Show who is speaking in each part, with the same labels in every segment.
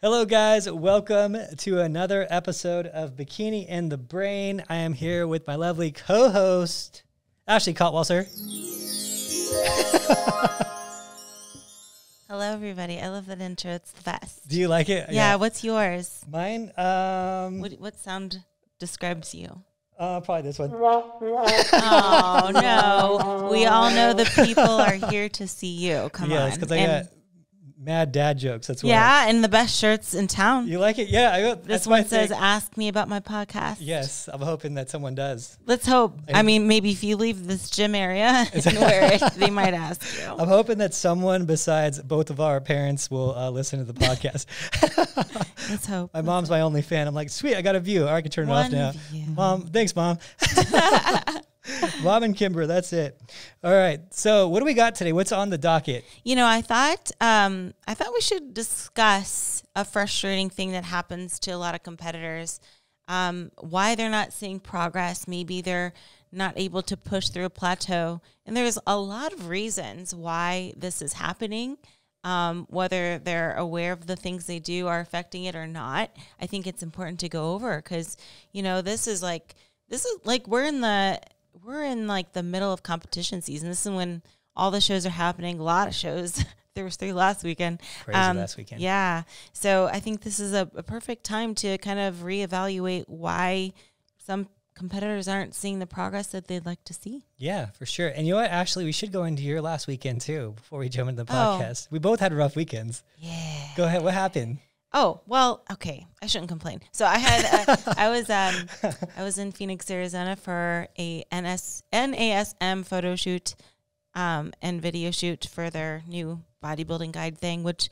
Speaker 1: Hello, guys. Welcome to another episode of Bikini and the Brain. I am here with my lovely co host, Ashley Kaltwasser.
Speaker 2: Hello, everybody. I love that intro. It's the best.
Speaker 1: Do you like it?
Speaker 2: Yeah. What's yours?
Speaker 1: Mine, um,
Speaker 2: What, what sound describes you?
Speaker 1: uh, probably this one.
Speaker 2: Oh no! We all know the people are here to see you. Come
Speaker 1: yeah,
Speaker 2: on.
Speaker 1: because I
Speaker 2: And-
Speaker 1: got mad dad jokes. That's why.
Speaker 2: yeah, and the best shirts in town.
Speaker 1: You like it? Yeah. I,
Speaker 2: this
Speaker 1: that's my
Speaker 2: one says. "Ask me about my podcast."
Speaker 1: Yes. I'm hoping that someone does.
Speaker 2: Let's hope. I mean, maybe if you leave this gym area and wear it, they might ask you.
Speaker 1: I'm hoping that someone besides both of our parents will uh, listen to the podcast.
Speaker 2: Let's hope.
Speaker 1: My mom's my only fan. I'm like, sweet, I got a view. Or I can turn it off now.
Speaker 2: view.
Speaker 1: Mom, thanks, mom. mom and Kimber, that's it. All right. So, what do we got today? What's on the docket?
Speaker 2: You know, I thought um, I thought we should discuss a frustrating thing that happens to a lot of competitors. Um, why they're not seeing progress. Maybe they're not able to push through a plateau, and there's a lot of reasons why this is happening. Um, whether they're aware of the things they do are affecting it or not, I think it's important to go over because you know this is like this is like we're in the we're in like the middle of competition season. This is when all the shows are happening. A lot of shows. there was three last weekend.
Speaker 1: Crazy um, last weekend.
Speaker 2: Yeah. So I think this is a, a perfect time to kind of reevaluate why some competitors aren't seeing the progress that they'd like to see.
Speaker 1: Yeah, for sure. And you know what? Actually, we should go into your last weekend too before we jump into the
Speaker 2: Oh.
Speaker 1: podcast. We both had rough weekends.
Speaker 2: Yeah.
Speaker 1: Go ahead. What happened?
Speaker 2: Oh well, okay. I shouldn't complain. So I had, uh, I was, um, I was in Phoenix, Arizona for a NS NASM photo shoot, um, and video shoot for their new bodybuilding guide thing, which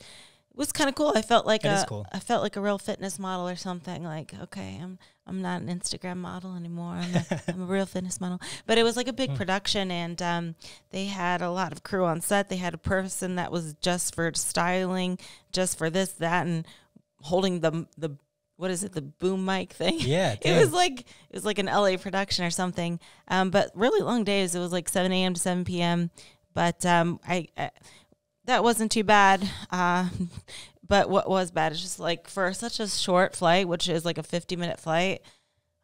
Speaker 2: was kind of cool. I felt like
Speaker 1: That
Speaker 2: a,
Speaker 1: cool.
Speaker 2: I felt like a real fitness model or something. Like, okay, I'm, I'm not an Instagram model anymore. I'm a, I'm a real fitness model. But it was like a big production, and um, they had a lot of crew on set. They had a person that was just for styling, just for this, that, and holding the the what is it the boom mic thing?
Speaker 1: Yeah,
Speaker 2: it
Speaker 1: dang.
Speaker 2: was like it was like an la production or something. Um but really long days. It was like 7 a.m to 7 p.m but um i, I that wasn't too bad. Uh but what was bad is just like for such a short flight which is like a 50 minute flight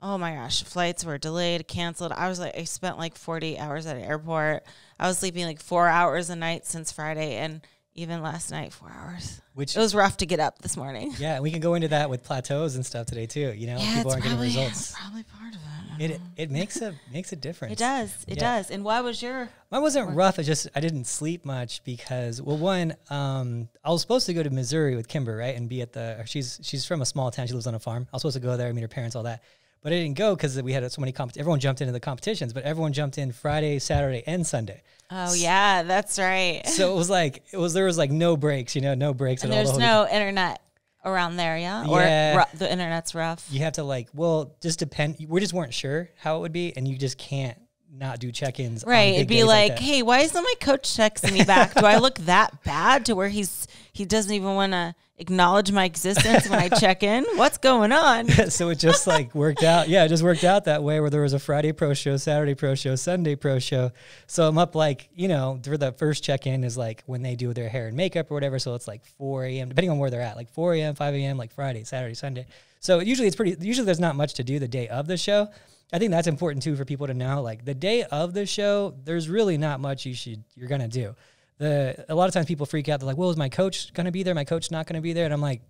Speaker 2: oh my gosh flights were delayed canceled. I was like i spent like 40 hours at an airport. I was sleeping like four hours a night since friday. And even last night four hours
Speaker 1: Which
Speaker 2: it was rough to get up this morning
Speaker 1: yeah, we can go into that with plateaus and stuff today too. You know,
Speaker 2: Yeah,
Speaker 1: people aren't getting
Speaker 2: probably,
Speaker 1: results.
Speaker 2: probably part of it.
Speaker 1: It it makes a makes a difference.
Speaker 2: It does. It
Speaker 1: Yeah.
Speaker 2: does. And why was your?
Speaker 1: Mine wasn't rough. It's just I didn't sleep much because well, one, um, I was supposed to go to Missouri with Kimber, right, and be at the. She's she's from a small town. She lives on a farm. I was supposed to go there, meet her parents, all that, but I didn't go because we had so many compet. Everyone jumped into the competitions, but everyone jumped in Friday, Saturday, and Sunday.
Speaker 2: Oh yeah, that's right.
Speaker 1: So it was like it was there was like no breaks, you know, no breaks
Speaker 2: and
Speaker 1: at all.
Speaker 2: there's
Speaker 1: the whole-
Speaker 2: no internet around there, yeah. Or
Speaker 1: Yeah.
Speaker 2: ru- the internet's rough.
Speaker 1: You have to like well, just depend. We just weren't sure how it would be, and you just can't not do check-ins.
Speaker 2: Right. It'd be
Speaker 1: days
Speaker 2: like, hey, why isn't my coach texting me back? Do I look that bad to where he's he doesn't even want to acknowledge my existence when I check in? What's going on?
Speaker 1: so it just like worked out. Yeah, it just worked out that way where there was a Friday pro show, Saturday pro show, Sunday pro show. So I'm up like, you know, for the first check in is like when they do their hair and makeup or whatever. So it's like 4 a.m., depending on where they're at, like 4 a.m., 5 a.m., like Friday, Saturday, Sunday. So usually it's pretty, usually there's not much to do the day of the show. I think that's important too for people to know. Like the day of the show, there's really not much you should, you're to do. The, a lot of times people freak out. They're like, well, is my coach to be there? My coach not to be there? And I'm like,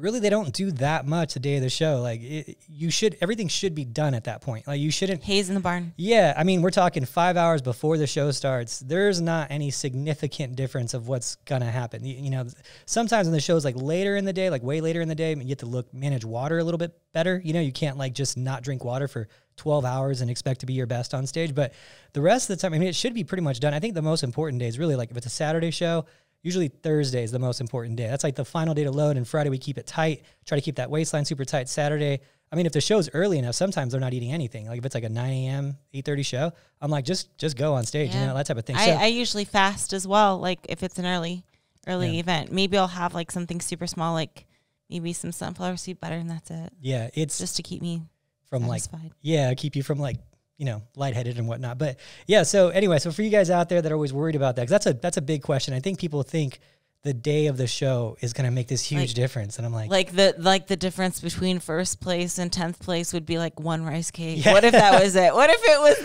Speaker 1: really they don't do that much the day of the show. Like it, you should everything should be done at that point. Like you shouldn't.
Speaker 2: Haze in the barn.
Speaker 1: yeah i mean we're talking five hours before the show starts. There's not any significant difference of what's gonna happen. You, you know sometimes when the show's like later in the day like way later in the day you have to look manage water a little bit better. You know you can't like just not drink water for 12 hours and expect to be your best on stage. But the rest of the time i mean it should be pretty much done. I think the most important day is really like if it's a saturday show Usually Thursday is the most important day. That's like the final day to load, and Friday we keep it tight. Try to keep that waistline super tight. Saturday, I mean, if the show's early enough, sometimes they're not eating anything. Like if it's like a 9 a.m., 8:30 show, I'm like, just just go on stage, you know, that type of thing.
Speaker 2: I,
Speaker 1: so
Speaker 2: I usually fast as well. Like if it's an early, early
Speaker 1: Yeah.
Speaker 2: event, maybe I'll have like something super small, like maybe some sunflower seed butter, and that's it,
Speaker 1: yeah, it's
Speaker 2: just to keep me
Speaker 1: from like yeah, keep you from like you know lightheaded and whatnot. But yeah, so anyway, so for you guys out there that are always worried about that, 'cause that's a that's a big question. I think people think the day of the show is going to make this huge
Speaker 2: Like-
Speaker 1: difference. And I'm like,
Speaker 2: Like the like the difference between first place and tenth place would be like one rice cake.
Speaker 1: Yeah.
Speaker 2: What if that was it? What if it was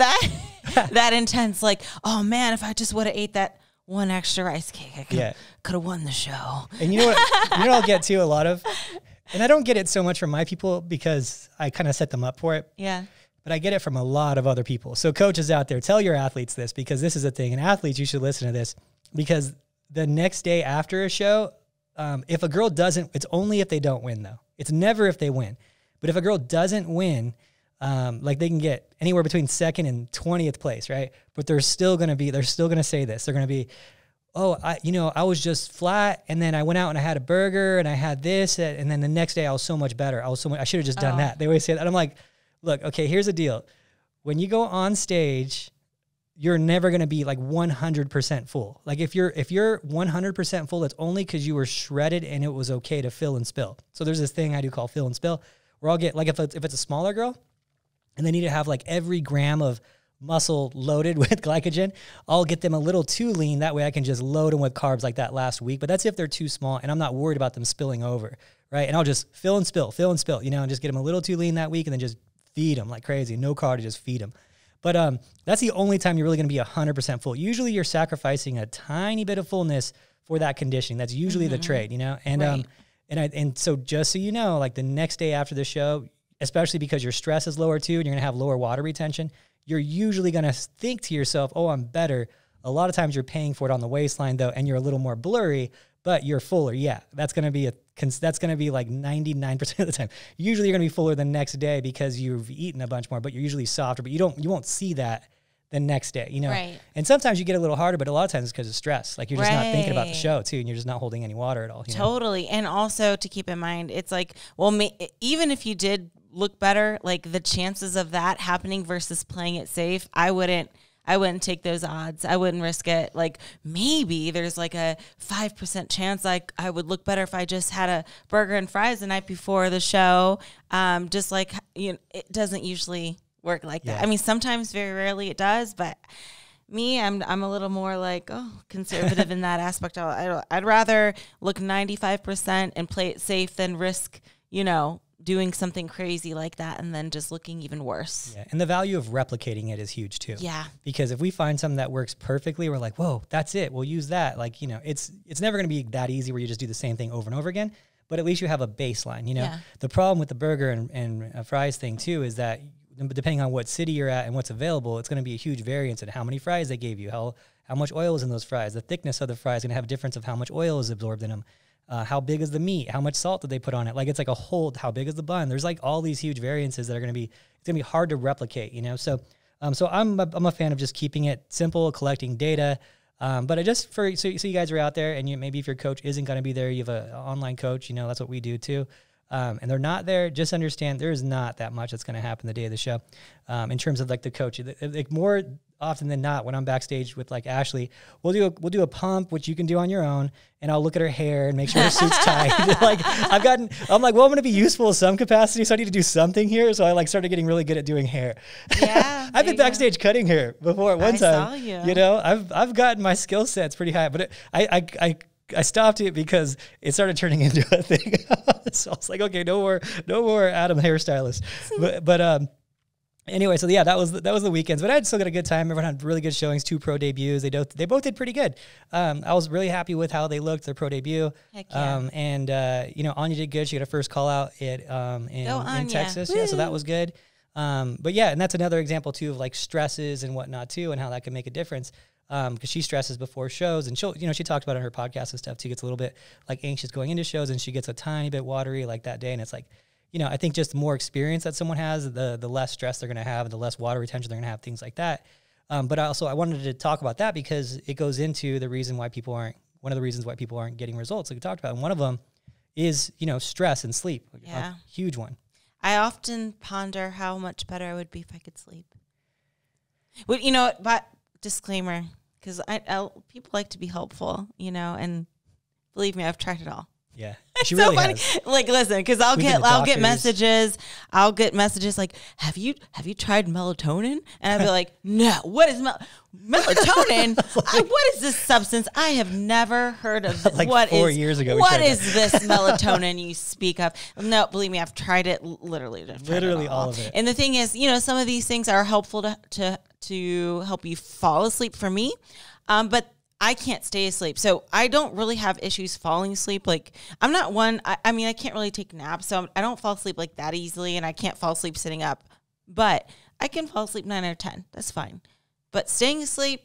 Speaker 2: that that intense? Like, oh man, if I just would have ate that one extra rice cake, I could
Speaker 1: Yeah.
Speaker 2: could have won the show.
Speaker 1: And you know what? you know what I'll get to a lot of, and I don't get it so much from my people because I kind of set them up for it,
Speaker 2: Yeah.
Speaker 1: But I get it from a lot of other people. So coaches out there, tell your athletes this because this is a thing, and athletes, you should listen to this because the next day after a show, um, if a girl doesn't, it's only if they don't win though. It's never if they win. But if a girl doesn't win, um, like they can get anywhere between second and twentieth place, right? But they're still gonna be, they're still gonna say this. They're gonna be, oh, I, you know, I was just flat, and then I went out and I had a burger, and I had this, and then the next day I was so much better. I was so much. I should have just done
Speaker 2: Oh.
Speaker 1: that. They always say that. I'm like, look, okay, here's the deal. When you go on stage, you're never going to be like 100% full. Like if you're if you're 100% full, it's only because you were shredded and it was okay to fill and spill. So there's this thing I do call fill and spill, where I'll get like if it's, if it's a smaller girl, and they need to have like every gram of muscle loaded with glycogen, I'll get them a little too lean. That way I can just load them with carbs like that last week. But that's if they're too small and I'm not worried about them spilling over, right? And I'll just fill and spill, fill and spill, you know, and just get them a little too lean that week and then just feed them like crazy. No car to just feed them. But um, that's the only time you're really going to be 100% full. Usually you're sacrificing a tiny bit of fullness for that conditioning. That's usually the trade, you know? And um, and I and so just so you know, like the next day after the show, especially because your stress is lower too, and you're gonna have lower water retention, you're usually gonna think to yourself, "Oh, I'm better." A lot of times you're paying for it on the waistline though, and you're a little more blurry, but you're fuller. Yeah, that's gonna be a that's gonna be like 99% of the time. Usually you're gonna be fuller the next day because you've eaten a bunch more, but you're usually softer. But you don't you won't see that the next day, you know.
Speaker 2: Right.
Speaker 1: And sometimes you get a little harder, but a lot of times it's because of stress. Like you're just not thinking about the show too, and you're just not holding any water at all. You know?
Speaker 2: Totally. And also to keep in mind, it's like, well, even if you did look better, like the chances of that happening versus playing it safe, I wouldn't. I wouldn't take those odds. I wouldn't risk it. Like maybe there's like a five percent chance like I would look better if I just had a burger and fries the night before the show. Um, just like you know, it doesn't usually work like that. I mean, sometimes, very rarely, it does, but me, I'm I'm a little more like oh conservative in that aspect. I, I I'd rather look 95 percent and play it safe than risk you know doing something crazy like that and then just looking even worse.
Speaker 1: Yeah, and the value of replicating it is huge too.
Speaker 2: Yeah.
Speaker 1: Because if we find something that works perfectly, we're like, whoa, that's it. We'll use that. Like, you know, it's it's never gonna be that easy where you just do the same thing over and over again. But at least you have a baseline. You know,
Speaker 2: Yeah.
Speaker 1: the problem with the burger and, and uh, fries thing too is that depending on what city you're at and what's available, it's going to be a huge variance in how many fries they gave you, how how much oil is in those fries, the thickness of the fries is going to have a difference of how much oil is absorbed in them. Uh, how big is the meat? How much salt did they put on it? Like it's like a whole. How big is the bun? There's like all these huge variances that are going to be. It's going to be hard to replicate. You know. So, um, so I'm a, I'm a fan of just keeping it simple, collecting data. Um, but I just for so, so you guys are out there, and you maybe if your coach isn't going to be there, you have an online coach. You know that's what we do too. Um, and they're not there. Just understand there is not that much that's going to happen the day of the show, um, in terms of like the coach. Like more often than not, when I'm backstage with like Ashley, we'll do a, we'll do a pump, which you can do on your own, and I'll look at her hair and make sure her suit's tight. like I've gotten, I'm like, well, I'm going to be useful in some capacity, so I need to do something here. So I like started getting really good at doing hair.
Speaker 2: Yeah,
Speaker 1: I've been
Speaker 2: you go.
Speaker 1: backstage cutting hair before at one
Speaker 2: I
Speaker 1: time.
Speaker 2: saw you.
Speaker 1: You know, I've I've gotten my skill sets pretty high, but it, I I I. I stopped it because it started turning into a thing. so I was like, okay, no more, no more Adam hairstylist. but but um, anyway, so yeah, that was that was the weekends. But I still got a good time. Everyone had really good showings, two pro debuts. They both they both did pretty good. Um, I was really happy with how they looked their pro debut.
Speaker 2: Heck yeah.
Speaker 1: Um, and uh, you know, Anya did good. She got a first call out at um in,
Speaker 2: Go
Speaker 1: in
Speaker 2: Anya.
Speaker 1: Texas. Yeah, so that was good. Um, but yeah, and that's another example too of like stresses and whatnot too, and how that can make a difference. Um, because she stresses before shows, and she'll, you know, she talked about it on her podcast and stuff too. Gets a little bit like anxious going into shows, and she gets a tiny bit watery like that day, and it's like, you know, I think just the more experience that someone has, the the less stress they're going to have, the less water retention they're going to have, things like that. Um, but also, I wanted to talk about that because it goes into the reason why people aren't. One of the reasons why people aren't getting results, like we talked about, and one of them is you know stress and sleep. A huge one.
Speaker 2: I often ponder how much better I would be if I could sleep. Well, you know, but disclaimer, because I, I people like to be helpful, you know, and believe me, I've tried it all.
Speaker 1: Yeah. She
Speaker 2: so
Speaker 1: really
Speaker 2: funny.
Speaker 1: has.
Speaker 2: Like, listen, because I'll
Speaker 1: We've
Speaker 2: get I'll get messages. I'll get messages like, "Have you have you tried melatonin?" And I'll be like, "No, what is mel- melatonin? I, what is this substance? I have never heard of. This.
Speaker 1: Like
Speaker 2: What
Speaker 1: four
Speaker 2: is-
Speaker 1: years ago
Speaker 2: What is this melatonin you speak of? No, believe me, I've tried it. Literally, I've it
Speaker 1: Literally all of it.
Speaker 2: And the thing is, you know, some of these things are helpful to to to help you fall asleep. For me, um, but I can't stay asleep. So I don't really have issues falling asleep. Like I'm not one, I, I mean, I can't really take naps. So I don't fall asleep like that easily and I can't fall asleep sitting up, but I can fall asleep nine out of 10. That's fine. But staying asleep,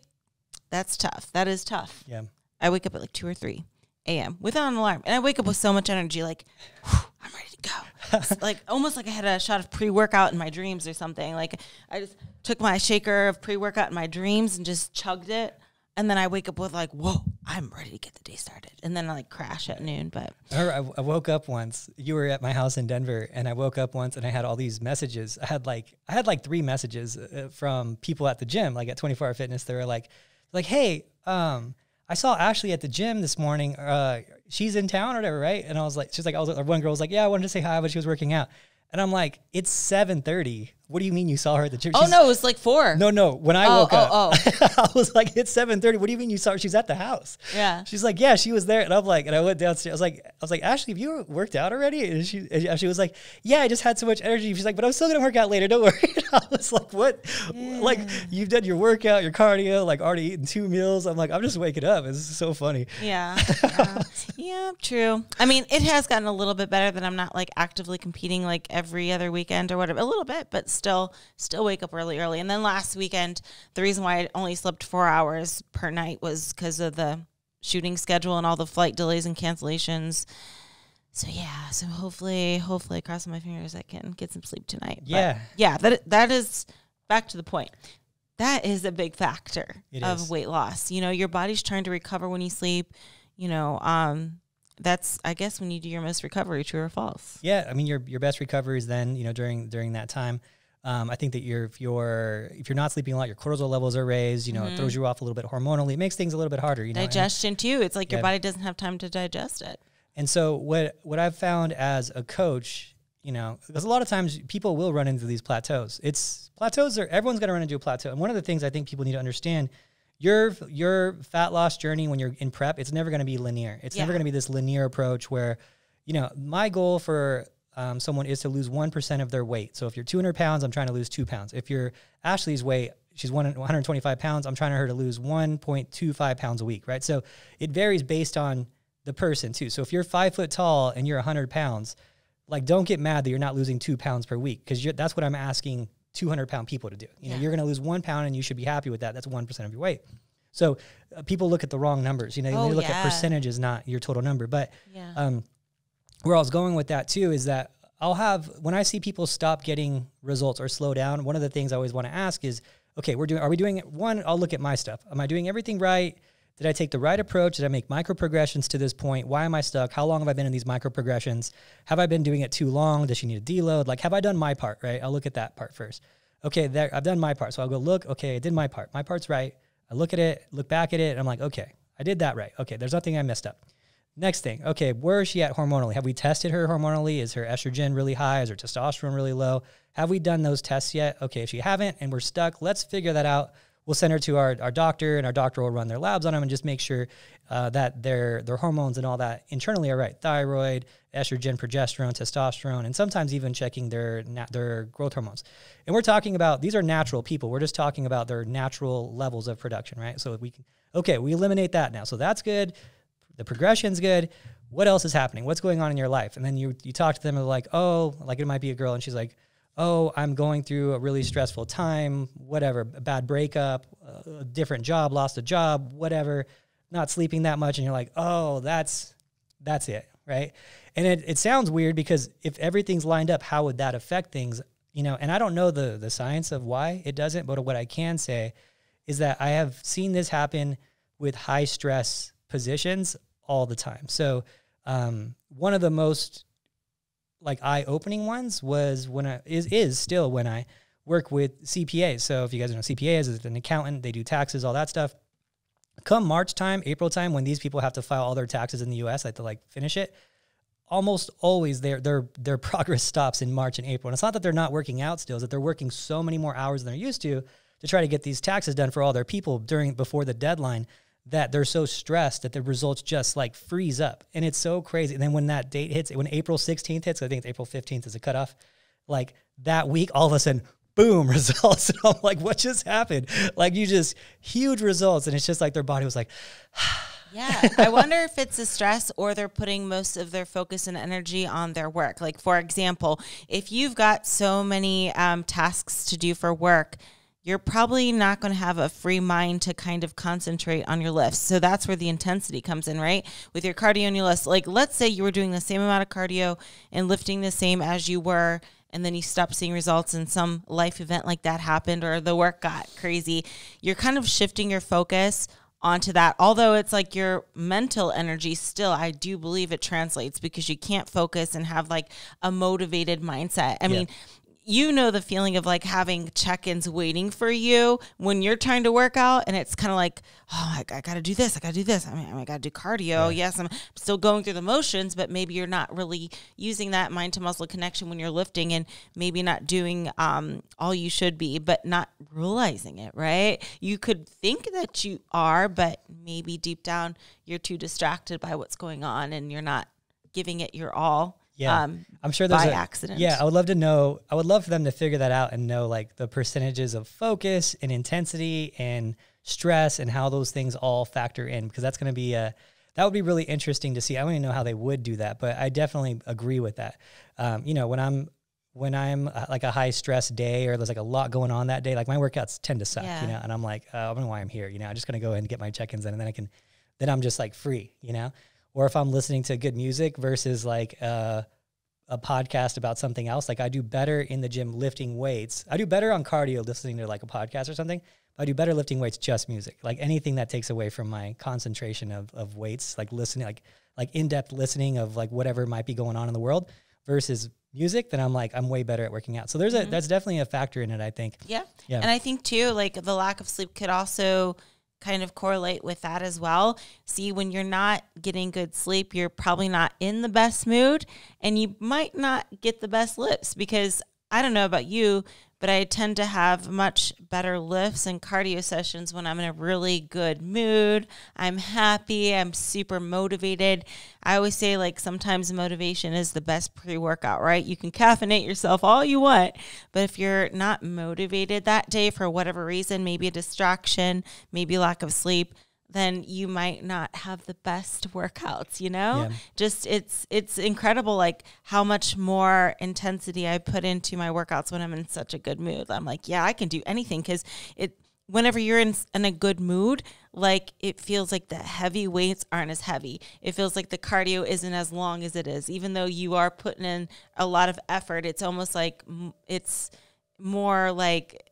Speaker 2: that's tough. That is tough.
Speaker 1: Yeah.
Speaker 2: I wake up at like two or three a.m. without an alarm, and I wake up with so much energy, like "Whew, I'm ready to go. It's like almost like I had a shot of pre-workout in my dreams or something. Like I just took my shaker of pre-workout in my dreams and just chugged it, and then I wake up with like, whoa, I'm ready to get the day started, and then I like crash at noon. But
Speaker 1: I, woke up once. You were at my house in Denver, and I woke up once, and I had all these messages. I had like I had like three messages uh, from people at the gym, like at Twenty Four Hour Fitness. They were like, like, hey, um, I saw Ashley at the gym this morning. Uh, she's in town or whatever, right? And I was like, she's like, I was. One girl was like, yeah, I wanted to say hi, but she was working out. And I'm like, it's seven thirty. What do you mean you saw her at the church?
Speaker 2: oh
Speaker 1: She's-
Speaker 2: no, it was like four.
Speaker 1: No, no. When I
Speaker 2: Oh,
Speaker 1: woke
Speaker 2: oh,
Speaker 1: up, oh, oh. I was like, "It's 7.30. What do you mean you saw her? She's at the house."
Speaker 2: Yeah.
Speaker 1: She's like, "Yeah, she was there." And I'm like, and I went downstairs. I was like, I was like, "Ashley, have you worked out already?" And she, and Ashley was like, "Yeah, I just had so much energy." She's like, "But I'm still gonna work out later. Don't worry." And I was like, "What? Like you've done your workout, your cardio, like already eaten two meals." I'm like, "I'm just waking up." It's so funny.
Speaker 2: Yeah, yeah, yeah, true. I mean, it has gotten a little bit better that I'm not like actively competing like every other weekend or whatever. A little bit, but still, still wake up really early. And then last weekend, the reason why I only slept four hours per night was because of the shooting schedule and all the flight delays and cancellations. So yeah, so hopefully, hopefully, crossing my fingers, I can get some sleep tonight. But
Speaker 1: Yeah.
Speaker 2: yeah. That that is back to the point. That is a big factor
Speaker 1: It
Speaker 2: of
Speaker 1: is.
Speaker 2: weight loss. You know, your body's trying to recover when you sleep. You know, um, that's I guess when you do your most recovery, true or false.
Speaker 1: Yeah, I mean your your best recovery is then you know during during that time. Um, I think that you're if you're if you're not sleeping a lot, your cortisol levels are raised. You know, it throws you off a little bit hormonally. It makes things a little bit harder. You know, and-
Speaker 2: Digestion too. It's like your body doesn't have time to digest it.
Speaker 1: And so what what I've found as a coach, you know, because a lot of times people will run into these plateaus. It's plateaus are everyone's going to run into a plateau. And one of the things I think people need to understand, your your fat loss journey when you're in prep, it's never going to be linear. It's never going to be this linear approach where, you know, my goal for um, someone is to lose one percent of their weight. So if you're 200 pounds, I'm trying to lose two pounds. If you're Ashley's weight, she's 125 pounds. I'm trying to her to lose 1.25 pounds a week, right? So it varies based on the person too. So if you're five foot tall and you're 100 pounds, like don't get mad that you're not losing two pounds per week because that's what I'm asking 200 pound people to do. You know,
Speaker 2: Yeah.
Speaker 1: you're going to lose one pound and you should be happy with that. That's one percent of your weight. So uh, people look at the wrong numbers. You know,
Speaker 2: Oh,
Speaker 1: they look
Speaker 2: yeah.
Speaker 1: at percentages, not your total number. But
Speaker 2: Yeah.
Speaker 1: um, where I was going with that too is that I'll have when I see people stop getting results or slow down. One of the things I always want to ask is, okay, we're doing. Are we doing it? One, I'll look at my stuff. Am I doing everything right? Did I take the right approach? Did I make micro progressions to this point? Why am I stuck? How long have I been in these micro progressions? Have I been doing it too long? Does she need a deload? Like, have I done my part? Right? I'll look at that part first. Okay, there, I've done my part. So I'll go look. Okay, I did my part. My part's right. I look at it, look back at it, and I'm like, okay, I did that right. Okay, there's nothing I messed up. Next thing, okay, where is she at hormonally? Have we tested her hormonally? Is her estrogen really high? Is her testosterone really low? Have we done those tests yet? Okay, if she haven't and we're stuck, let's figure that out. We'll send her to our, our doctor, and our doctor will run their labs on them and just make sure uh, that their their hormones and all that internally are right. Thyroid, estrogen, progesterone, testosterone, and sometimes even checking their their growth hormones. And we're talking about these are natural people. We're just talking about their natural levels of production, right? So we can okay, we eliminate that now. So that's good the progression's good. What else is happening? What's going on in your life? And then you you talk to them and like, oh, like it might be a girl, and she's like, oh, I'm going through a really stressful time, whatever, a bad breakup, a different job, lost a job, whatever, not sleeping that much, and you're like, oh, that's that's it, right? And it, it sounds weird because if everything's lined up, how would that affect things? You know, and I don't know the the science of why it doesn't, but what I can say is that I have seen this happen with high stress positions all the time. So um, one of the most like eye opening ones was when I is is still when I work with CPAs. So if you guys know CPAs is an accountant, they do taxes, all that stuff. Come March time, April time, when these people have to file all their taxes in the US, like to like finish it, almost always their their their progress stops in March and April. And it's not that they're not working out still, it's that they're working so many more hours than they're used to to try to get these taxes done for all their people during before the deadline that they're so stressed that the results just like freeze up. And it's so crazy. And then when that date hits, when April 16th hits, I think it's April 15th is a cutoff, like that week, all of a sudden, boom, results. And I'm like, what just happened? Like you just huge results. And it's just like their body was like,
Speaker 2: Yeah, I wonder if it's a stress or they're putting most of their focus and energy on their work. Like, for example, if you've got so many um, tasks to do for work, you're probably not going to have a free mind to kind of concentrate on your lifts. So that's where the intensity comes in, right? With your cardio and your lifts. Like, let's say you were doing the same amount of cardio and lifting the same as you were, and then you stopped seeing results and some life event like that happened or the work got crazy. You're kind of shifting your focus onto that. Although it's like your mental energy still, I do believe it translates because you can't focus and have like a motivated mindset. I yeah. mean, you know the feeling of like having check-ins waiting for you when you're trying to work out and it's kind of like oh I, I, gotta do this i gotta do this i mean i gotta do cardio yeah. yes i'm still going through the motions but maybe you're not really using that mind to muscle connection when you're lifting and maybe not doing um, all you should be but not realizing it right you could think that you are but maybe deep down you're too distracted by what's going on and you're not giving it your all
Speaker 1: yeah, um, I'm sure there's
Speaker 2: by
Speaker 1: a,
Speaker 2: accident.
Speaker 1: Yeah, I would love to know. I would love for them to figure that out and know like the percentages of focus and intensity and stress and how those things all factor in because that's going to be a that would be really interesting to see. I don't even know how they would do that, but I definitely agree with that. Um, you know, when I'm when I'm uh, like a high stress day or there's like a lot going on that day, like my workouts tend to suck, yeah. you know, and I'm like, oh, I don't know why I'm here, you know, I'm just gonna go ahead and get my check-ins in, and then I can, then I'm just like free, you know or if I'm listening to good music versus like uh, a podcast about something else. Like I do better in the gym lifting weights. I do better on cardio listening to like a podcast or something. I do better lifting weights just music. Like anything that takes away from my concentration of, of weights, like listening, like like in depth listening of like whatever might be going on in the world versus music, then I'm like I'm way better at working out. So there's mm-hmm. a that's definitely a factor in it. I think.
Speaker 2: Yeah. Yeah. And I think too, like the lack of sleep could also kind of correlate with that as well. See, when you're not getting good sleep, you're probably not in the best mood and you might not get the best lips because I don't know about you, but I tend to have much better lifts and cardio sessions when I'm in a really good mood. I'm happy, I'm super motivated. I always say, like, sometimes motivation is the best pre workout, right? You can caffeinate yourself all you want, but if you're not motivated that day for whatever reason, maybe a distraction, maybe lack of sleep, then you might not have the best workouts you know? Yeah. just it's it's incredible like how much more intensity i put into my workouts when i'm in such a good mood. I'm like yeah i can do anything because it whenever you're in, in a good mood like it feels like the heavy weights aren't as heavy. It feels like the cardio isn't as long as it is. Even though you are putting in a lot of effort it's almost like it's more like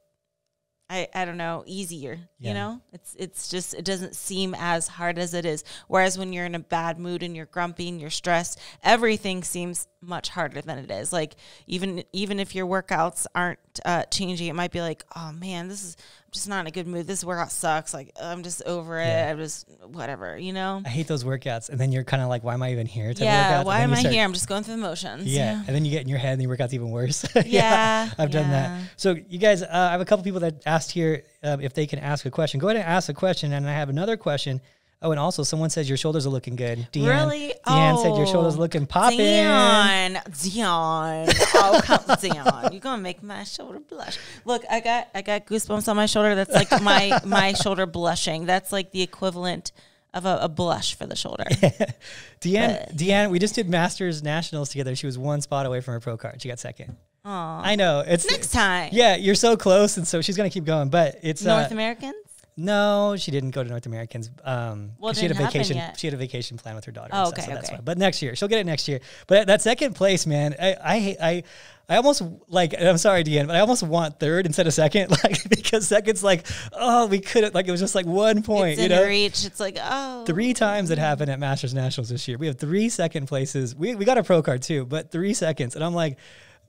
Speaker 2: I, I don't know easier yeah. you know? It's it's just it doesn't seem as hard as it is. Whereas when you're in a bad mood and you're grumpy and you're stressed everything seems much harder than it is. Like even even if your workouts aren't uh, changing it might be like oh man this is I'm just not in a good mood. This workout sucks. Like I'm just over it. Yeah. I'm just whatever you know?
Speaker 1: I hate those workouts and then you're kind of like why am I even here?
Speaker 2: yeah why am I here? I'm just going through the motions.
Speaker 1: Yeah. yeah. and then you get in your head and the workout's even worse. Yeah, yeah I've done that. so you guys uh, I have a couple people that asked here uh, if they can ask a question. Go ahead and ask a question and I have another question Oh, and also someone says your shoulders are looking good.
Speaker 2: Deanne, really?
Speaker 1: Deanne oh, said your shoulders oh, looking popping.
Speaker 2: Deanne, Deanne, oh come, Deanne, you're gonna make my shoulder blush. Look, I got I got goosebumps on my shoulder. That's like my my shoulder blushing. That's like the equivalent of a, a blush for the shoulder.
Speaker 1: Deanne, but, Deanne, we just did Masters Nationals together. She was one spot away from her pro card. She got second.
Speaker 2: Aww.
Speaker 1: I know. It's
Speaker 2: next time.
Speaker 1: Yeah, you're so close, and so she's gonna keep going. But it's
Speaker 2: North uh, Americans.
Speaker 1: No, she didn't go to North Americans. Um,
Speaker 2: well,
Speaker 1: she had a vacation.
Speaker 2: Yet.
Speaker 1: She had a vacation plan with her daughter.
Speaker 2: Oh, okay,
Speaker 1: so
Speaker 2: okay.
Speaker 1: that's why. But next year, she'll get it next year. But that second place, man, I, I, I, I almost like. I'm sorry, Deanne, but I almost want third instead of second, like because second's like, oh, we couldn't. Like it was just like one point.
Speaker 2: It's
Speaker 1: you know,
Speaker 2: reach. It's like oh.
Speaker 1: Three times it happened at Masters Nationals this year. We have three second places. We we got a pro card too, but three seconds, and I'm like,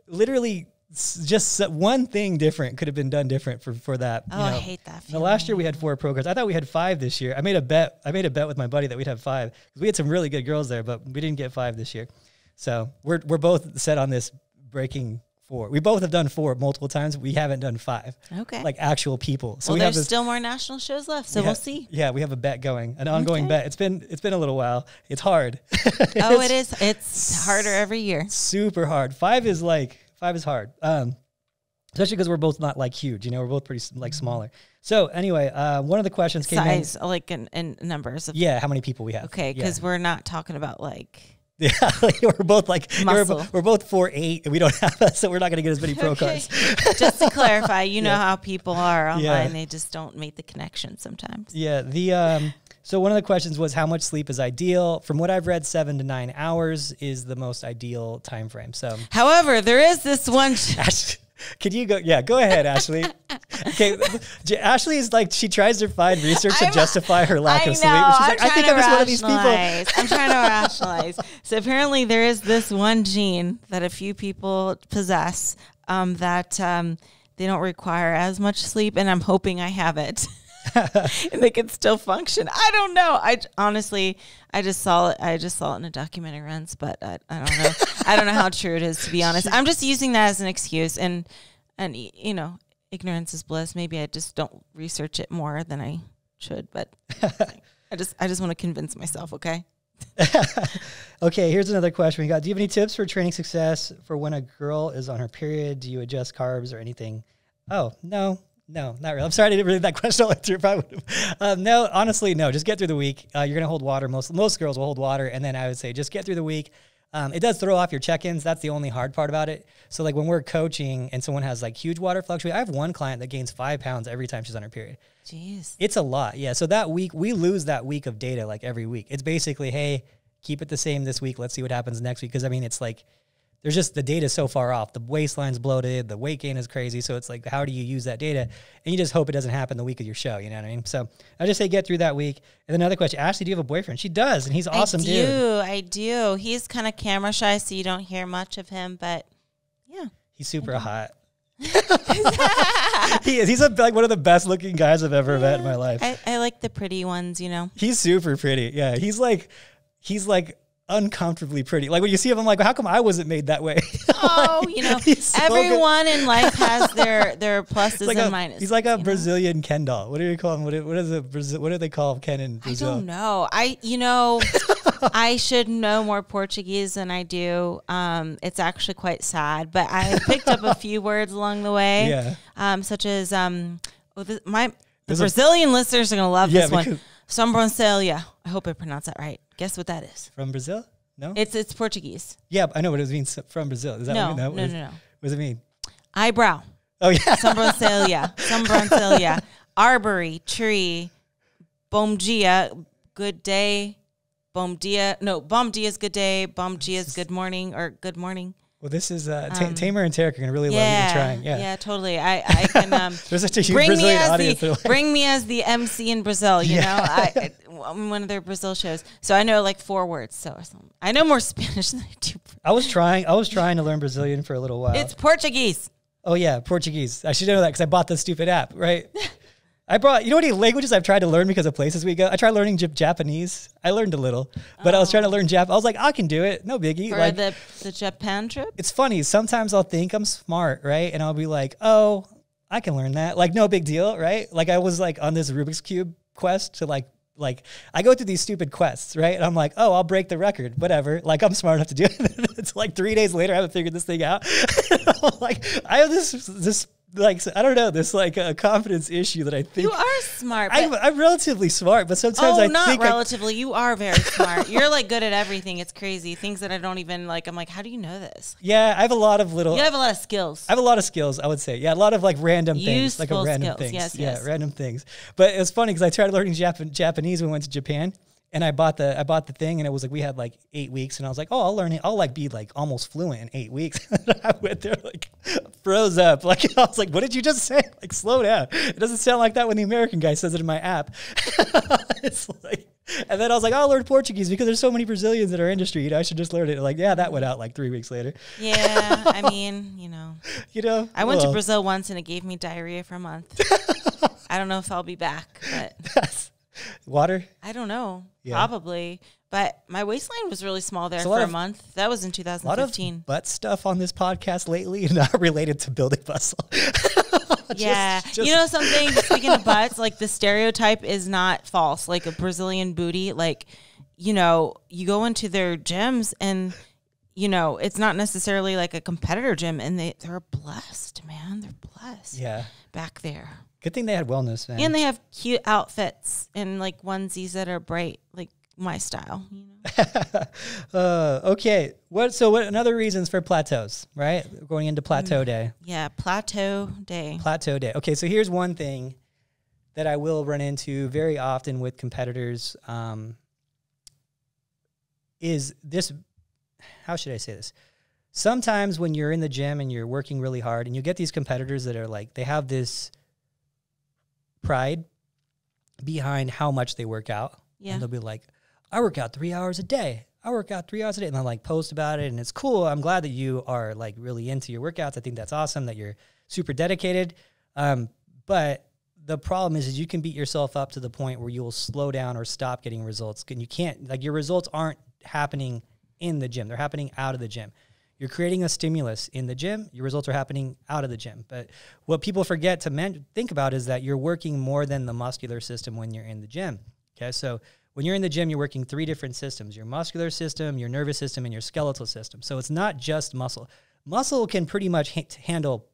Speaker 1: literally just one thing different could have been done different for, for that.
Speaker 2: Oh, you know. I hate that.
Speaker 1: The last year we had four pro cards. I thought we had five this year. I made a bet. I made a bet with my buddy that we'd have five because we had some really good girls there, but we didn't get five this year. So we're we're both set on this breaking four. We both have done four multiple times. We haven't done five.
Speaker 2: Okay.
Speaker 1: Like actual people. So
Speaker 2: well,
Speaker 1: we have
Speaker 2: there's
Speaker 1: this.
Speaker 2: still more national shows left, so
Speaker 1: we
Speaker 2: we'll
Speaker 1: ha-
Speaker 2: see.
Speaker 1: Yeah, we have a bet going, an ongoing
Speaker 2: Okay.
Speaker 1: bet. It's been it's been a little while. It's hard.
Speaker 2: Oh,
Speaker 1: It's
Speaker 2: it is. It's harder every year.
Speaker 1: super hard. Five is like five is hard. Um, especially because we're both not like huge. You know, we're both pretty like smaller. So anyway, uh, one of the questions came in.
Speaker 2: Size, like in, in numbers of.
Speaker 1: Yeah, how many people we have?
Speaker 2: Okay,
Speaker 1: Yeah.
Speaker 2: because we're not talking about like.
Speaker 1: Yeah, we're both like we're,
Speaker 2: Muscle.
Speaker 1: we're both four eight, and we don't have that, so we're not going to get as many pro
Speaker 2: Okay.
Speaker 1: cards.
Speaker 2: Just to clarify, you know
Speaker 1: Yeah.
Speaker 2: how people are online;
Speaker 1: Yeah.
Speaker 2: they just don't make the connection sometimes.
Speaker 1: Yeah, the um, so one of the questions was how much sleep is ideal. From what I've read, seven to nine hours is the most ideal time frame. So,
Speaker 2: However, there is this one.
Speaker 1: Can you go? Yeah, go ahead, Ashley. Okay, Ashley is like she tries to find research to justify her lack
Speaker 2: I
Speaker 1: of sleep. She's
Speaker 2: I'm
Speaker 1: like, I think I'm just one of these people.
Speaker 2: I'm trying to rationalize. So apparently, there is this one gene that a few people possess um, that um, they don't require as much sleep, and I'm hoping I have it. and they can still function. I don't know. I honestly, I just saw it. I just saw it in a documentary once, but I, I don't know. I don't know how true it is to be honest. I'm just using that as an excuse, and and you know, ignorance is bliss. Maybe I just don't research it more than I should, but I just I just want to convince myself. Okay.
Speaker 1: Okay, here's another question we got. Do you have any tips for training success for when a girl is on her period? Do you adjust carbs or anything? Oh, no, no, not really. I'm sorry I didn't read that question. I'll answer if I would. Um, no, honestly, no. Just get through the week. Uh, you're going to hold water. Most most girls will hold water. And then I would say just get through the week. Um, it does throw off your check-ins. That's the only hard part about it. So like when we're coaching and someone has like huge water fluctuation, I have one client that gains five pounds every time she's on her period.
Speaker 2: Jeez.
Speaker 1: It's a lot. Yeah. So that week, we lose that week of data like every week. It's basically, hey, keep it the same this week. Let's see what happens next week. Cause I mean, it's like, there's just the data so far off. The waistline's bloated, the weight gain is crazy. So it's like, how do you use that data? And you just hope it doesn't happen the week of your show. You know what I mean? So I just say get through that week. And then another question Ashley, do you have a boyfriend? She does. And he's awesome,
Speaker 2: I do.
Speaker 1: dude.
Speaker 2: I do. He's kind of camera shy, so you don't hear much of him. But yeah,
Speaker 1: He's super hot. he is. He's a, like one of the best looking guys I've ever met in my life.
Speaker 2: I, I like the pretty ones. You know.
Speaker 1: He's super pretty. Yeah, he's like, he's like uncomfortably pretty. Like when you see him, I'm like, how come I wasn't made that way?
Speaker 2: Oh, you know,
Speaker 1: so good.
Speaker 2: everyone in life has their their pluses
Speaker 1: like,
Speaker 2: and
Speaker 1: a,
Speaker 2: minuses.
Speaker 1: he's like a
Speaker 2: you know?
Speaker 1: Brazilian Ken doll. What do you call him? What, do- what is? Brazil? What do they call Ken in Brazil?
Speaker 2: I don't know. I you know, I should know more Portuguese than I do. Um, it's actually quite sad, but I picked up a few words along the way.
Speaker 1: Yeah.
Speaker 2: Um, such as um, oh, my the
Speaker 1: There's a-
Speaker 2: Brazilian listeners are gonna love
Speaker 1: Yeah,
Speaker 2: this one. Sobrancelha. I hope I pronounced that right. Guess what that is?
Speaker 1: From Brazil? No.
Speaker 2: It's it's Portuguese.
Speaker 1: yeah, I know what it means from Brazil. Is that
Speaker 2: No,
Speaker 1: what,
Speaker 2: no,
Speaker 1: that
Speaker 2: no,
Speaker 1: was-
Speaker 2: no.
Speaker 1: What does it mean?
Speaker 2: Eyebrow.
Speaker 1: Oh yeah.
Speaker 2: Sobrancelha. Sobrancelha. Arbory. Tree. Bom dia. Good day. Bom dia. No, bom dia is good day. Bom dia is good morning or good morning.
Speaker 1: Well, this is uh, Ta- Tamer and Tarek are gonna really love you trying. Yeah.
Speaker 2: yeah, totally. I, I can um,
Speaker 1: There's such a huge
Speaker 2: bring me as
Speaker 1: audience.
Speaker 2: the
Speaker 1: like-
Speaker 2: bring me as the MC in Brazil. You
Speaker 1: Yeah.
Speaker 2: know, I, I'm one of their Brazil shows, so I know like four words. So I know more Spanish than I do.
Speaker 1: I was trying. I was trying to learn Brazilian for a little while.
Speaker 2: It's Portuguese.
Speaker 1: Oh yeah, Portuguese. I should know that because I bought the stupid app, right? I brought. You know what any languages I've tried to learn because of places we go. I tried learning Japanese. I learned a little, but I was trying to oh. learn Jap. I was like, I can do it. No biggie.
Speaker 2: For
Speaker 1: like
Speaker 2: the the Japan trip.
Speaker 1: it's funny. Sometimes I'll think I'm smart, right? And I'll be like, oh, I can learn that. Like no big deal, right? Like I was like on this Rubik's cube quest to like. Like I go through these stupid quests, right? And I'm like, oh, I'll break the record, whatever. Like I'm smart enough to do it. it's like three days later, I haven't figured this thing out. Like I have this this like I don't know this like a confidence issue that I think
Speaker 2: You are smart.
Speaker 1: I'm, I'm relatively smart, but sometimes
Speaker 2: oh,
Speaker 1: I
Speaker 2: not
Speaker 1: think I-
Speaker 2: relatively. you are very smart. You're like good at everything. It's crazy. Things that I don't even like. I'm like, how do you know this?
Speaker 1: yeah, I have a lot of little.
Speaker 2: You have a lot of skills.
Speaker 1: I have a lot of skills, I would say. Yeah, a lot of like random things, like a
Speaker 2: Useful
Speaker 1: random
Speaker 2: skills,
Speaker 1: things.
Speaker 2: yes,
Speaker 1: yeah,
Speaker 2: yes.
Speaker 1: random things. But it was funny because I tried learning Jap- Japanese when we went to Japan, and I bought the I bought the thing, and it was like we had like eight weeks, and I was like, oh, I'll learn it. I'll like be like almost fluent in eight weeks. I went there like froze up. Like I was like, what did you just say? Like slow down. It doesn't sound like that when the American guy says it in my app. it's like. And then I was like, I'll learn Portuguese because there's so many Brazilians in our industry. You know, I should just learn it. Like, yeah, that went out like three weeks later.
Speaker 2: yeah, I mean, you know,
Speaker 1: You know,
Speaker 2: I went to. Brazil once and it gave me diarrhea for a month. I don't know if I'll be back, but
Speaker 1: That's, Water.
Speaker 2: I don't know,
Speaker 1: Yeah.
Speaker 2: probably. But my waistline was really small there
Speaker 1: a lot
Speaker 2: for a
Speaker 1: of-
Speaker 2: month. That was in
Speaker 1: A lot of
Speaker 2: 2015.
Speaker 1: butt stuff on this podcast lately, not related to building muscle.
Speaker 2: yeah,
Speaker 1: just-
Speaker 2: you know something. Speaking of butts, like the stereotype is not false. Like a Brazilian booty, like you know, you go into their gyms and you know it's not necessarily like a competitor gym, and they they're blessed, man. They're blessed
Speaker 1: yeah.
Speaker 2: back there,
Speaker 1: Good thing they had wellness, man.
Speaker 2: and they have cute outfits and like onesies that are bright, like my style. You know?
Speaker 1: uh, okay. What? So, what? Another reasons for plateaus, right? Going into plateau day.
Speaker 2: Yeah, plateau day.
Speaker 1: Plateau day. Okay. So here's one thing that I will run into very often with competitors. Um, is this? How should I say this? Sometimes when you're in the gym and you're working really hard, and you get these competitors that are like they have this pride behind how much they work out.
Speaker 2: Yeah.
Speaker 1: And they'll be like, I work out three hours a day. I work out three hours a day. And they'll like post about it. And it's cool. I'm glad that you are like really into your workouts. I think that's awesome that you're super dedicated. Um, but the problem is, is you can beat yourself up to the point where you'll slow down or stop getting results. And you can't, like, your results aren't happening in the gym, they're happening out of the gym. You're creating a stimulus in the gym. Your results are happening out of the gym. But what people forget to think about is that you're working more than the muscular system when you're in the gym. Okay, so when you're in the gym, you're working three different systems: your muscular system, your nervous system, and your skeletal system. So it's not just muscle. Muscle can pretty much ha- handle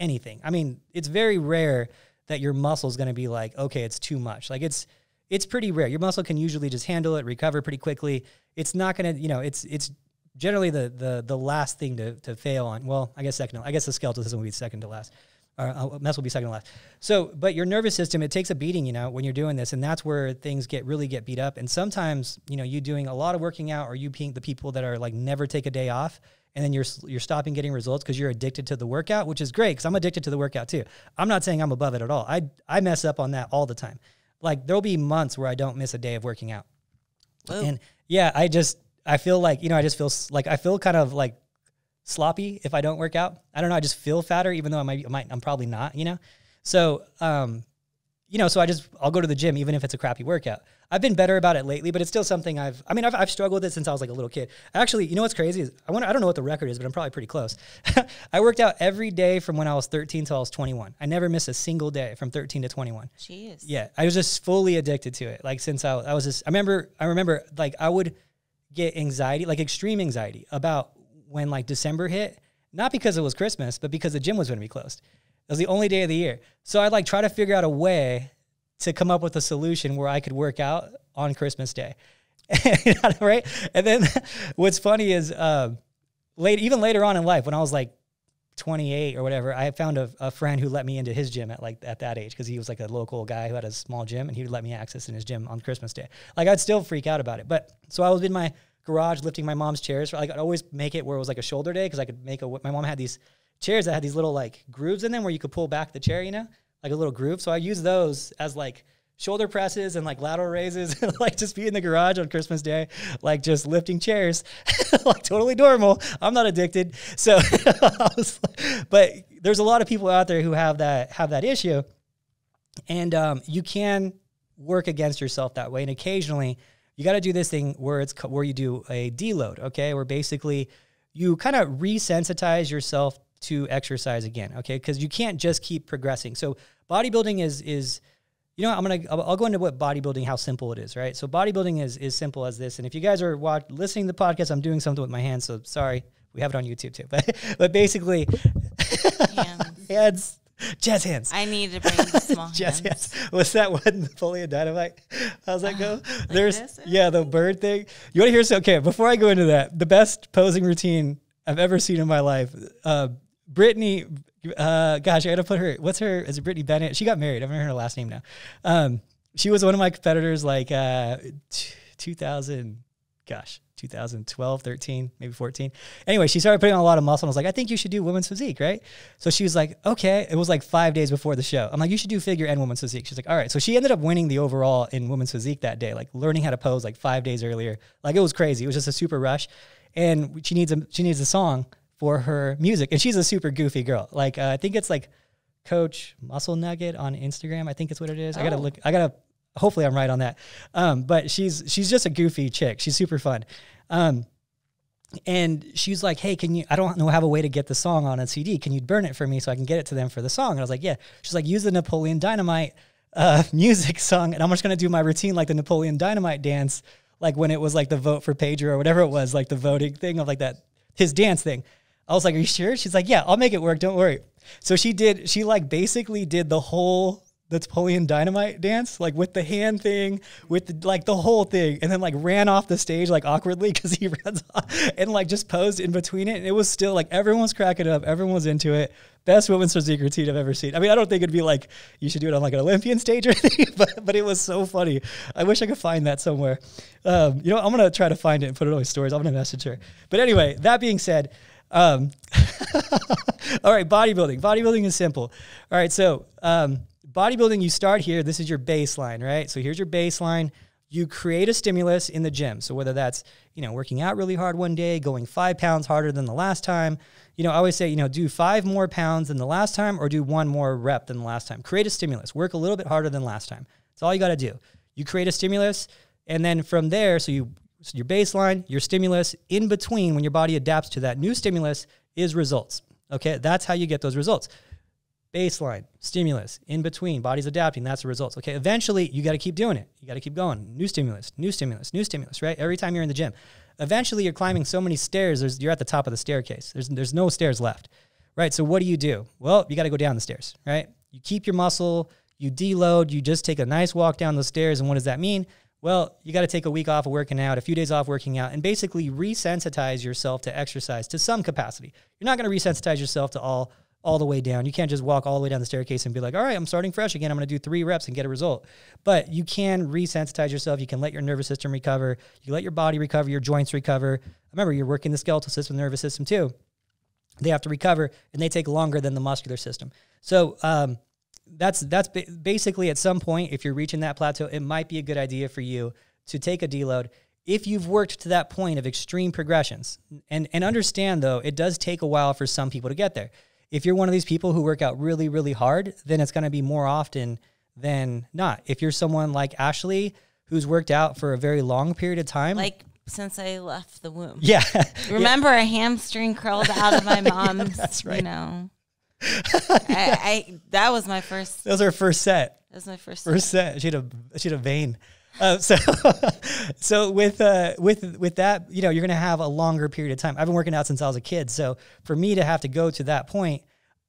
Speaker 1: anything. I mean, it's very rare that your muscle is going to be like, okay, it's too much. Like it's it's pretty rare. Your muscle can usually just handle it, recover pretty quickly. It's not going to, you know, it's it's generally the the the last thing to to fail on. Well, I guess second. to- I guess the skeletal system will be second to last. Or uh, muscle will be second to last. So, but your nervous system, it takes a beating, you know, when you're doing this, and that's where things get really get beat up. And sometimes, you know, you doing a lot of working out, or you being the people that are like never take a day off, and then you're you're stopping getting results because you're addicted to the workout, which is great because I'm addicted to the workout too. I'm not saying I'm above it at all. I I mess up on that all the time. Like there'll be months where I don't miss a day of working out.
Speaker 2: Whoa.
Speaker 1: And yeah, I just I feel like you know I just feel like I feel kind of like sloppy if I don't work out. I don't know. I just feel fatter, even though I might, I might I'm probably not. You know, so um, you know, so I just I'll go to the gym even if it's a crappy workout. I've been better about it lately, but it's still something I've. I mean, I've, I've struggled with it since I was like a little kid. Actually, you know what's crazy is I want I don't know what the record is, but I'm probably pretty close. I worked out every day from when I was 13 till I was 21. I never missed a single day from 13 to 21.
Speaker 2: Jeez.
Speaker 1: Yeah, I was just fully addicted to it. Like since I, I was just, I remember, I remember like I would get anxiety, like extreme anxiety about when like December hit, not because it was Christmas, but because the gym was going to be closed. It was the only day of the year. So I'd like try to figure out a way to come up with a solution where I could work out on Christmas Day. right? And then what's funny is uh, late, even later on in life, when I was like 28 or whatever, I found a, a friend who let me into his gym at like at that age because he was like a local guy who had a small gym and he would let me access in his gym on Christmas Day. Like I'd still freak out about it, but so I was in my garage lifting my mom's chairs. Like I'd always make it where it was like a shoulder day because I could make a. My mom had these chairs that had these little like grooves in them where you could pull back the chair, you know, like a little groove. So I use those as like shoulder presses and like lateral raises like just be in the garage on Christmas Day, like just lifting chairs, like totally normal. I'm not addicted. So, but there's a lot of people out there who have that have that issue, and um, you can work against yourself that way. And occasionally, you got to do this thing where it's where you do a deload. Okay, where basically you kind of resensitize yourself to exercise again. Okay, because you can't just keep progressing. So bodybuilding is is you know, I'm gonna I'll I'll go into what bodybuilding, how simple it is, right? So bodybuilding is is simple as this. And if you guys are watch, listening to the podcast, I'm doing something with my hands, so sorry. We have it on YouTube too, but but basically,
Speaker 2: Hands.
Speaker 1: hands, jazz hands.
Speaker 2: I need to bring the small
Speaker 1: Jazz
Speaker 2: hands.
Speaker 1: hands. Was that one Napoleon Dynamite? How's that go? There's
Speaker 2: this?
Speaker 1: yeah, the bird thing. You want to hear? So okay, before I go into that, the best posing routine I've ever seen in my life. Uh, Brittany, uh, gosh, I got to put her. What's her? Is it Brittany Bennett? She got married. I remember her last name now. Um, she was one of my competitors, like uh, t- 2000. Gosh, 2012, 13, maybe 14. Anyway, she started putting on a lot of muscle. And I was like, I think you should do women's physique, right? So she was like, okay. It was like five days before the show. I'm like, you should do figure and women's physique. She's like, all right. So she ended up winning the overall in women's physique that day, like learning how to pose like five days earlier. Like it was crazy. It was just a super rush. And she needs a she needs a song for her music. And she's a super goofy girl. Like uh, I think it's like Coach Muscle Nugget on Instagram. I think it's what it is. I gotta
Speaker 2: Oh.
Speaker 1: look. I gotta. hopefully I'm right on that. Um, but she's she's just a goofy chick. She's super fun. Um, and she's like, "Hey, can you? I don't know have a way to get the song on a CD. Can you burn it for me so I can get it to them for the song?" And I was like, "Yeah." She's like, "Use the Napoleon Dynamite uh, music song, and I'm just gonna do my routine like the Napoleon Dynamite dance, like when it was like the vote for Pedro or whatever it was, like the voting thing of like that his dance thing." I was like, "Are you sure?" She's like, "Yeah, I'll make it work. Don't worry." So she did. She like basically did the whole Napoleon Dynamite dance, like with the hand thing, with the, like the whole thing, and then like ran off the stage like awkwardly because he runs off and like just posed in between it. And it was still like everyone was cracking up, everyone was into it. Best women's physique routine I've ever seen. I mean, I don't think it'd be like you should do it on like an Olympian stage or anything, but but it was so funny. I wish I could find that somewhere. Um, you know, I'm gonna try to find it and put it on my stories. I'm gonna message her. But anyway, that being said. Um, all right, bodybuilding. Bodybuilding is simple. All right, so um, bodybuilding, you start here. This is your baseline, right? So here's your baseline. You create a stimulus in the gym. So whether that's, you know, working out really hard one day, going five pounds harder than the last time, you know, I always say, you know, do five more pounds than the last time or do one more rep than the last time. Create a stimulus. Work a little bit harder than last time. That's all you got to do. You create a stimulus. And then from there, so you your baseline, your stimulus, in between when your body adapts to that new stimulus is results. Okay, that's how you get those results baseline, stimulus, in between, body's adapting, that's the results. Okay, eventually you got to keep doing it. You got to keep going. New stimulus, new stimulus, new stimulus, right? Every time you're in the gym. Eventually you're climbing so many stairs, you're at the top of the staircase. There's, there's no stairs left, right? So what do you do? Well, you got to go down the stairs, right? You keep your muscle, you deload, you just take a nice walk down the stairs. And what does that mean? Well, you got to take a week off of working out, a few days off working out, and basically resensitize yourself to exercise to some capacity. You're not going to resensitize yourself to all all the way down. You can't just walk all the way down the staircase and be like, all right, I'm starting fresh again. I'm going to do three reps and get a result. But you can resensitize yourself. You can let your nervous system recover. You let your body recover, your joints recover. Remember, you're working the skeletal system, the nervous system too. They have to recover and they take longer than the muscular system. So, um, that's that's basically at some point if you're reaching that plateau it might be a good idea for you to take a deload if you've worked to that point of extreme progressions and and understand though it does take a while for some people to get there if you're one of these people who work out really, really hard, then it's going to be more often than not. If you're someone like Ashley who's worked out for a very long period of time,
Speaker 2: like since I left the womb.
Speaker 1: Yeah.
Speaker 2: Remember yeah. a hamstring curled out of my mom's, yeah, that's right. you know. I, I, that was my first
Speaker 1: That was her first set.
Speaker 2: That was my first
Speaker 1: first set. set. She had a she had a vein. Uh, so, so with uh, with with that, you know, you're going to have a longer period of time. I've been working out since I was a kid, so for me to have to go to that point,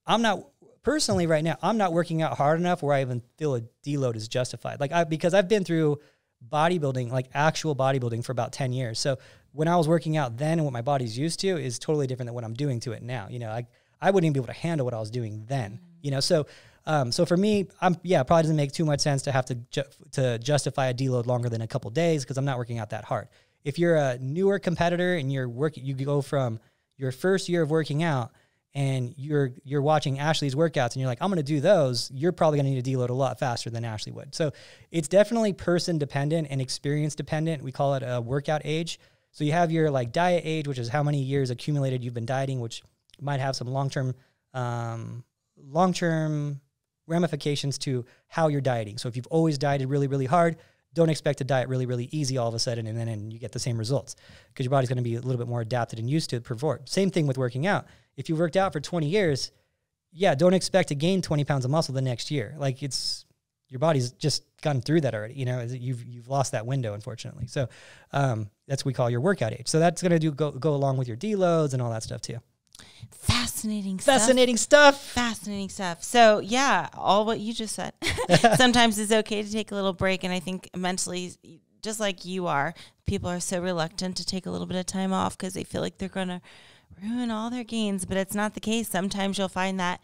Speaker 1: I'm not personally right now. I'm not working out hard enough where I even feel a deload is justified. Like I because I've been through bodybuilding, like actual bodybuilding, for about ten years. So when I was working out then and what my body's used to is totally different than what I'm doing to it now. You know, I I wouldn't even be able to handle what I was doing then. You know, so um, so for me, I'm yeah, probably doesn't make too much sense to have to ju- to justify a deload longer than a couple days because I'm not working out that hard. If you're a newer competitor and you're working, you go from your first year of working out and you're you're watching Ashley's workouts and you're like, I'm going to do those. You're probably going to need to deload a lot faster than Ashley would. So it's definitely person dependent and experience dependent. We call it a workout age. So you have your like diet age, which is how many years accumulated you've been dieting, which might have some long term um, long term ramifications to how you're dieting. So if you've always dieted really, really hard, don't expect to diet really, really easy all of a sudden and then and you get the same results because your body's going to be a little bit more adapted and used to it perform. Same thing with working out. If you worked out for 20 years, yeah, don't expect to gain 20 pounds of muscle the next year. Like it's your body's just gone through that already. You know, you've you've lost that window, unfortunately. So um, that's what we call your workout age. So that's going to do go go along with your deloads and all that stuff too.
Speaker 2: Fascinating stuff.
Speaker 1: Fascinating stuff.
Speaker 2: Fascinating stuff. So, yeah, all what you just said. Sometimes it's okay to take a little break. And I think mentally, just like you are, people are so reluctant to take a little bit of time off because they feel like they're going to ruin all their gains. But it's not the case. Sometimes you'll find that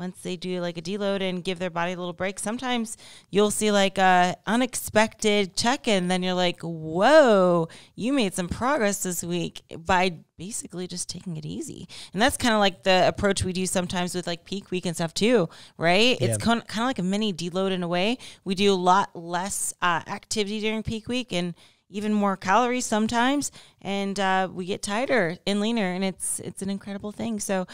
Speaker 2: once they do like a deload and give their body a little break, sometimes you'll see like a unexpected check in. Then you're like, whoa, you made some progress this week by basically just taking it easy. And that's kind of like the approach we do sometimes with like peak week and stuff too, right? Yeah. It's kind of like a mini deload in a way. We do a lot less uh, activity during peak week and even more calories sometimes, and uh, we get tighter and leaner, and it's it's an incredible thing. So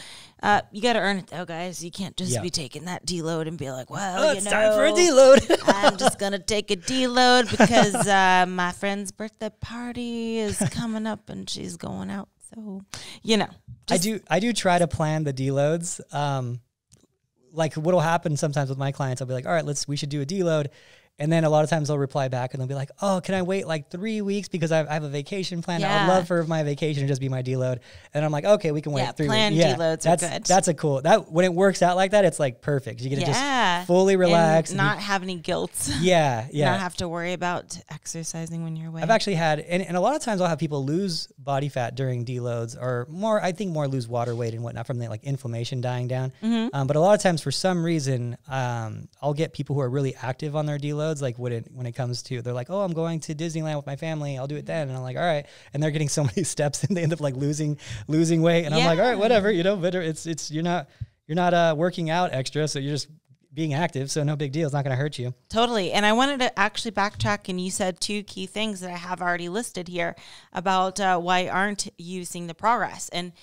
Speaker 2: uh, you got to earn it though, guys. You can't just
Speaker 1: Yeah.
Speaker 2: be taking that deload and be like, well,
Speaker 1: Oh,
Speaker 2: you
Speaker 1: it's
Speaker 2: know,
Speaker 1: time for a deload.
Speaker 2: I'm just gonna take a deload because uh, my friend's birthday party is coming up and she's going out. So, you know,
Speaker 1: I do I do try to plan the deloads. Um, like what'll happen sometimes with my clients, I'll be like, all right, let's we should do a deload. And then a lot of times they'll reply back and they'll be like, "Oh, can I wait like three weeks because I, I have a vacation planned? I would love for my vacation to just be my deload." And I'm like, "Okay, we can wait
Speaker 2: Yeah,
Speaker 1: three
Speaker 2: planned
Speaker 1: weeks."
Speaker 2: deloads are
Speaker 1: that's
Speaker 2: good.
Speaker 1: that's a cool that when it works out like that, it's like perfect. You get to
Speaker 2: yeah,
Speaker 1: just fully relax.
Speaker 2: and
Speaker 1: and
Speaker 2: not have any guilt.
Speaker 1: yeah, yeah.
Speaker 2: not have to worry about exercising when you're away.
Speaker 1: I've actually had, and, and a lot of times I'll have people lose body fat during deloads, or more. I think more lose water weight and whatnot from the like inflammation dying down.
Speaker 2: Mm-hmm.
Speaker 1: Um, but a lot of times, for some reason, um, I'll get people who are really active on their deloads. Like when it when it comes to, they're like, "Oh, I'm going to Disneyland with my family. I'll do it then." And I'm like, "All right." And they're getting so many steps, and they end up like losing losing weight. And I'm like, "All right, whatever." You know, but it's it's you're not you're not uh, working out extra, so you're just being active. So no big deal. It's not going to hurt you.
Speaker 2: Totally. And I wanted to actually backtrack, and you said two key things that I have already listed here about uh, why aren't you seeing the progress. And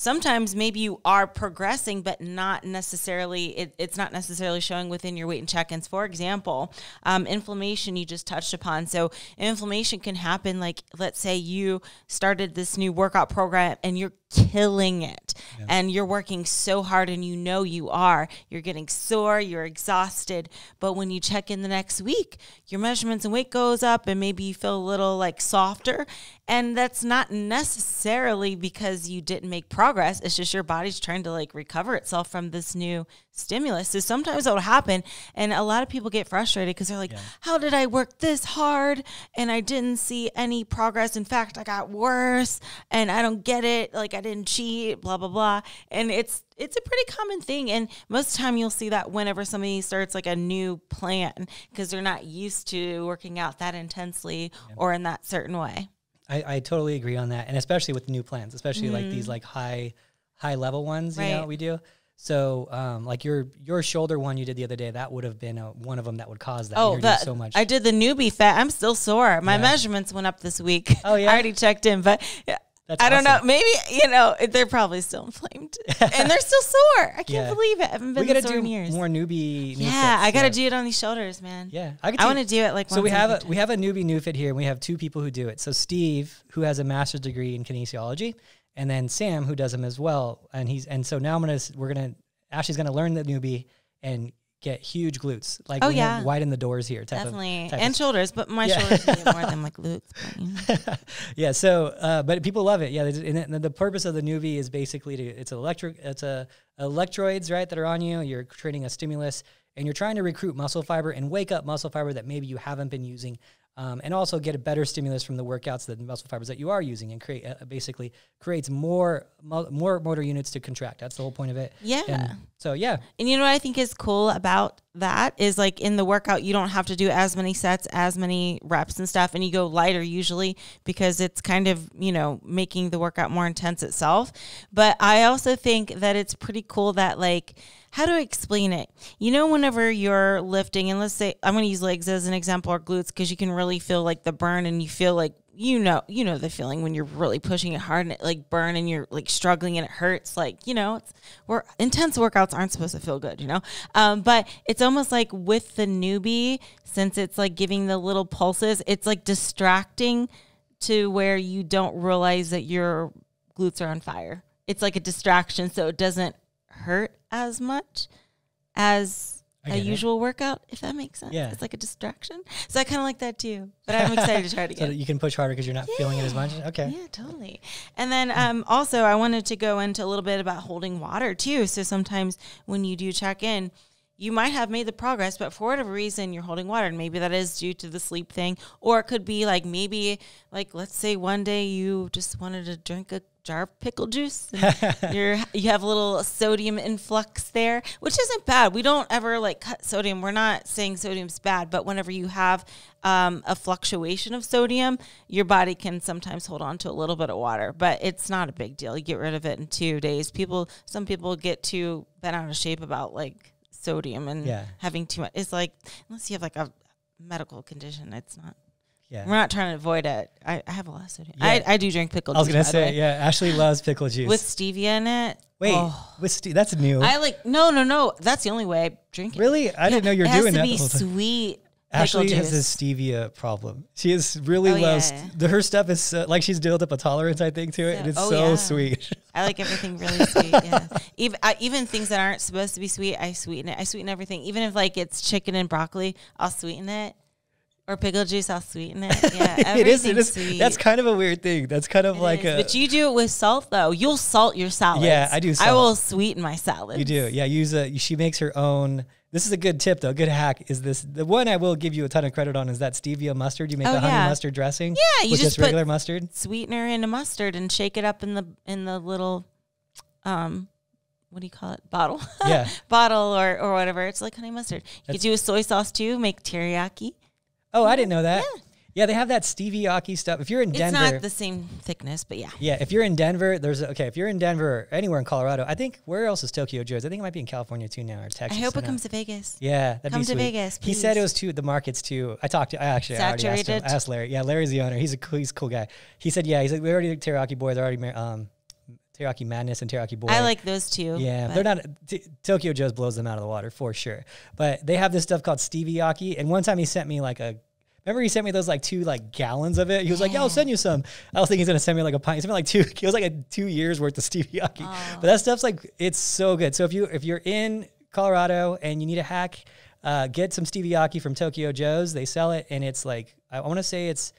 Speaker 2: sometimes maybe you are progressing, but not necessarily, it, it's not necessarily showing within your weight and check ins. For example, um, inflammation you just touched upon. So, inflammation can happen like, let's say you started this new workout program and you're killing it and you're working so hard and you know you are. You're getting sore, you're exhausted, but when you check in the next week, your measurements and weight goes up and maybe you feel a little like softer and that's not necessarily because you didn't make progress. It's just your body's trying to like recover itself from this new stimulus. So sometimes that'll happen and a lot of people get frustrated because they're like, "How did I work this hard and I didn't see any progress? In fact, I got worse and I don't get it. Like I didn't cheat, blah blah blah." And it's it's a pretty common thing and most of the time you'll see that whenever somebody starts like a new plan because they're not used to working out that intensely or in that certain way.
Speaker 1: I, I totally agree on that, and especially with new plans, especially like these like high high level ones. You know
Speaker 2: Mm-hmm.
Speaker 1: We do. So, um, like your your shoulder one you did the other day, that would have been a, one of them that would cause that.
Speaker 2: Oh, the,
Speaker 1: so much.
Speaker 2: I did the newbie fat. I'm still sore. My
Speaker 1: Yeah.
Speaker 2: measurements went up this week.
Speaker 1: Oh, yeah?
Speaker 2: I already checked in, but
Speaker 1: That's
Speaker 2: I don't
Speaker 1: awesome.
Speaker 2: know. Maybe you know they're probably still inflamed, and they're still sore. I can't
Speaker 1: Yeah.
Speaker 2: believe it. I haven't been
Speaker 1: we gotta
Speaker 2: sore
Speaker 1: do
Speaker 2: in years.
Speaker 1: more newbie. new
Speaker 2: yeah,
Speaker 1: fits,
Speaker 2: I got to do it on these shoulders, man.
Speaker 1: Yeah, I,
Speaker 2: I want to do it like.
Speaker 1: So we have a
Speaker 2: week.
Speaker 1: we have a newbie new fit here, and we have two people who do it. So Steve, who has a master's degree in kinesiology, and then Sam, who does them as well. And he's and so now I'm gonna we're gonna Ashley's gonna learn the newbie and get huge glutes, like
Speaker 2: Oh, yeah.
Speaker 1: widen the doors here.
Speaker 2: Definitely
Speaker 1: Of,
Speaker 2: and shoulders, but my
Speaker 1: Yeah.
Speaker 2: shoulders need more than like glutes. but, you know.
Speaker 1: yeah. So, uh, but people love it. Yeah. And the, the purpose of the newbie is basically to it's electric. It's a electrodes, right that are on you. You're creating a stimulus, and you're trying to recruit muscle fiber and wake up muscle fiber that maybe you haven't been using. Um, and also get a better stimulus from the workouts, the muscle fibers that you are using, and create uh, basically creates more mo- more motor units to contract. That's the whole point of it.
Speaker 2: Yeah.
Speaker 1: And so yeah,
Speaker 2: And you know what I think is cool about that is like in the workout, you don't have to do as many sets, as many reps and stuff. And you go lighter usually because it's kind of, you know, making the workout more intense itself. But I also think that it's pretty cool that, like, how do I explain it? You know, whenever you're lifting, and let's say I'm going to use legs as an example or glutes because you can really feel like the burn and you feel like you know you know the feeling when you're really pushing it hard and it like burn and you're like struggling and it hurts. Like you know it's where intense workouts aren't supposed to feel good you know? Um, but it's almost like with the newbie since it's like giving the little pulses it's like distracting to where you don't realize that your glutes are on fire. It's like a distraction so it doesn't hurt as much as a
Speaker 1: get it.
Speaker 2: usual workout if that makes sense
Speaker 1: Yeah.
Speaker 2: it's like a distraction so i kind of like that too but i'm excited to try it again
Speaker 1: that you can push harder because you're not feeling it as much. Okay.
Speaker 2: yeah, totally. And then um, also, I wanted to go into a little bit about holding water too. So sometimes when you do check in, you might have made the progress, but for whatever reason, you're holding water. And maybe that is due to the sleep thing. Or it could be like maybe, like, let's say one day you just wanted to drink a jar of pickle juice. You're, you have a little sodium influx there, which isn't bad. We don't ever like cut sodium. We're not saying sodium's bad, but whenever you have um, a fluctuation of sodium, your body can sometimes hold on to a little bit of water, but it's not a big deal. You get rid of it in two days. People, some people get too bent out of shape about like sodium and
Speaker 1: Yeah.
Speaker 2: having too much. It's like unless you have like a medical condition, it's not
Speaker 1: Yeah.
Speaker 2: We're not trying to avoid it. I, I have a lot of sodium.
Speaker 1: Yeah.
Speaker 2: I, I do drink pickle juice.
Speaker 1: I was gonna say, yeah. Ashley loves pickle juice.
Speaker 2: with stevia in it.
Speaker 1: Wait,
Speaker 2: Oh.
Speaker 1: with Ste- that's new.
Speaker 2: I like no, no, no. That's the only way I drink it.
Speaker 1: really? I didn't know you were
Speaker 2: it has to be
Speaker 1: the whole time.
Speaker 2: sweet.
Speaker 1: Ashley has
Speaker 2: juice.
Speaker 1: this stevia problem. She is really
Speaker 2: Oh,
Speaker 1: loves
Speaker 2: yeah.
Speaker 1: the, her stuff is so, like she's built up a tolerance, I think, to it, and it's
Speaker 2: Oh,
Speaker 1: so
Speaker 2: yeah.
Speaker 1: sweet.
Speaker 2: I like everything really sweet. Yeah, even I, even things that aren't supposed to be sweet, I sweeten it. I sweeten everything, even if like it's chicken and broccoli, I'll sweeten it. Or pickle juice, I'll sweeten it. Yeah,
Speaker 1: it is. It
Speaker 2: everything's sweet.
Speaker 1: That's kind of a weird thing. That's kind of
Speaker 2: It
Speaker 1: like
Speaker 2: is.
Speaker 1: a.
Speaker 2: but you do it with salt though. You'll salt your salad.
Speaker 1: Yeah, I do
Speaker 2: I will sweeten my salad.
Speaker 1: You do, yeah. Use a. She makes her own. This is a good tip, though. Good hack is this. The one I will give you a ton of credit on is that stevia mustard. You make
Speaker 2: Oh,
Speaker 1: the honey
Speaker 2: yeah.
Speaker 1: mustard dressing.
Speaker 2: Yeah, you
Speaker 1: with
Speaker 2: just
Speaker 1: just regular
Speaker 2: put-
Speaker 1: mustard.
Speaker 2: Sweetener into mustard and shake it up in the in the little, um, what do you call it? Bottle.
Speaker 1: Yeah.
Speaker 2: Bottle or or whatever. It's like honey mustard. You
Speaker 1: That's-
Speaker 2: could do a soy sauce too. Make teriyaki.
Speaker 1: Oh, I didn't know that. Yeah, they have that Stevie stevia stuff. If you're in Denver, It's
Speaker 2: not the same thickness, but yeah.
Speaker 1: yeah, if you're in Denver, there's okay. If you're in Denver or anywhere in Colorado, I think where else is Tokyo Joe's? I think it might be in California too now or Texas.
Speaker 2: I hope it comes to Vegas.
Speaker 1: Yeah, that'd
Speaker 2: Come
Speaker 1: be
Speaker 2: to
Speaker 1: sweet.
Speaker 2: Vegas,
Speaker 1: He said it was too the markets too. I talked to I actually I already asked him. I asked Larry. Yeah, Larry's the owner. He's a cool, he's a cool guy. He said yeah. He's like we already teriyaki boys. Already ma- um, teriyaki madness and teriyaki boy.
Speaker 2: I like those two.
Speaker 1: Yeah, they're not. T- Tokyo Joe's blows them out of the water for sure. But they have this stuff called steviaki. And one time he sent me like a. Remember he sent me those like two like gallons of it. He was like, "Yeah, I'll send you some." I was thinking he's gonna send me like a pint. He sent me like two. It was like a two years worth of steviaki.
Speaker 2: Oh.
Speaker 1: But that stuff's like it's so good. So if you if you're in Colorado and you need a hack, uh, get some steviaki from Tokyo Joe's. They sell it and it's like I want to say it's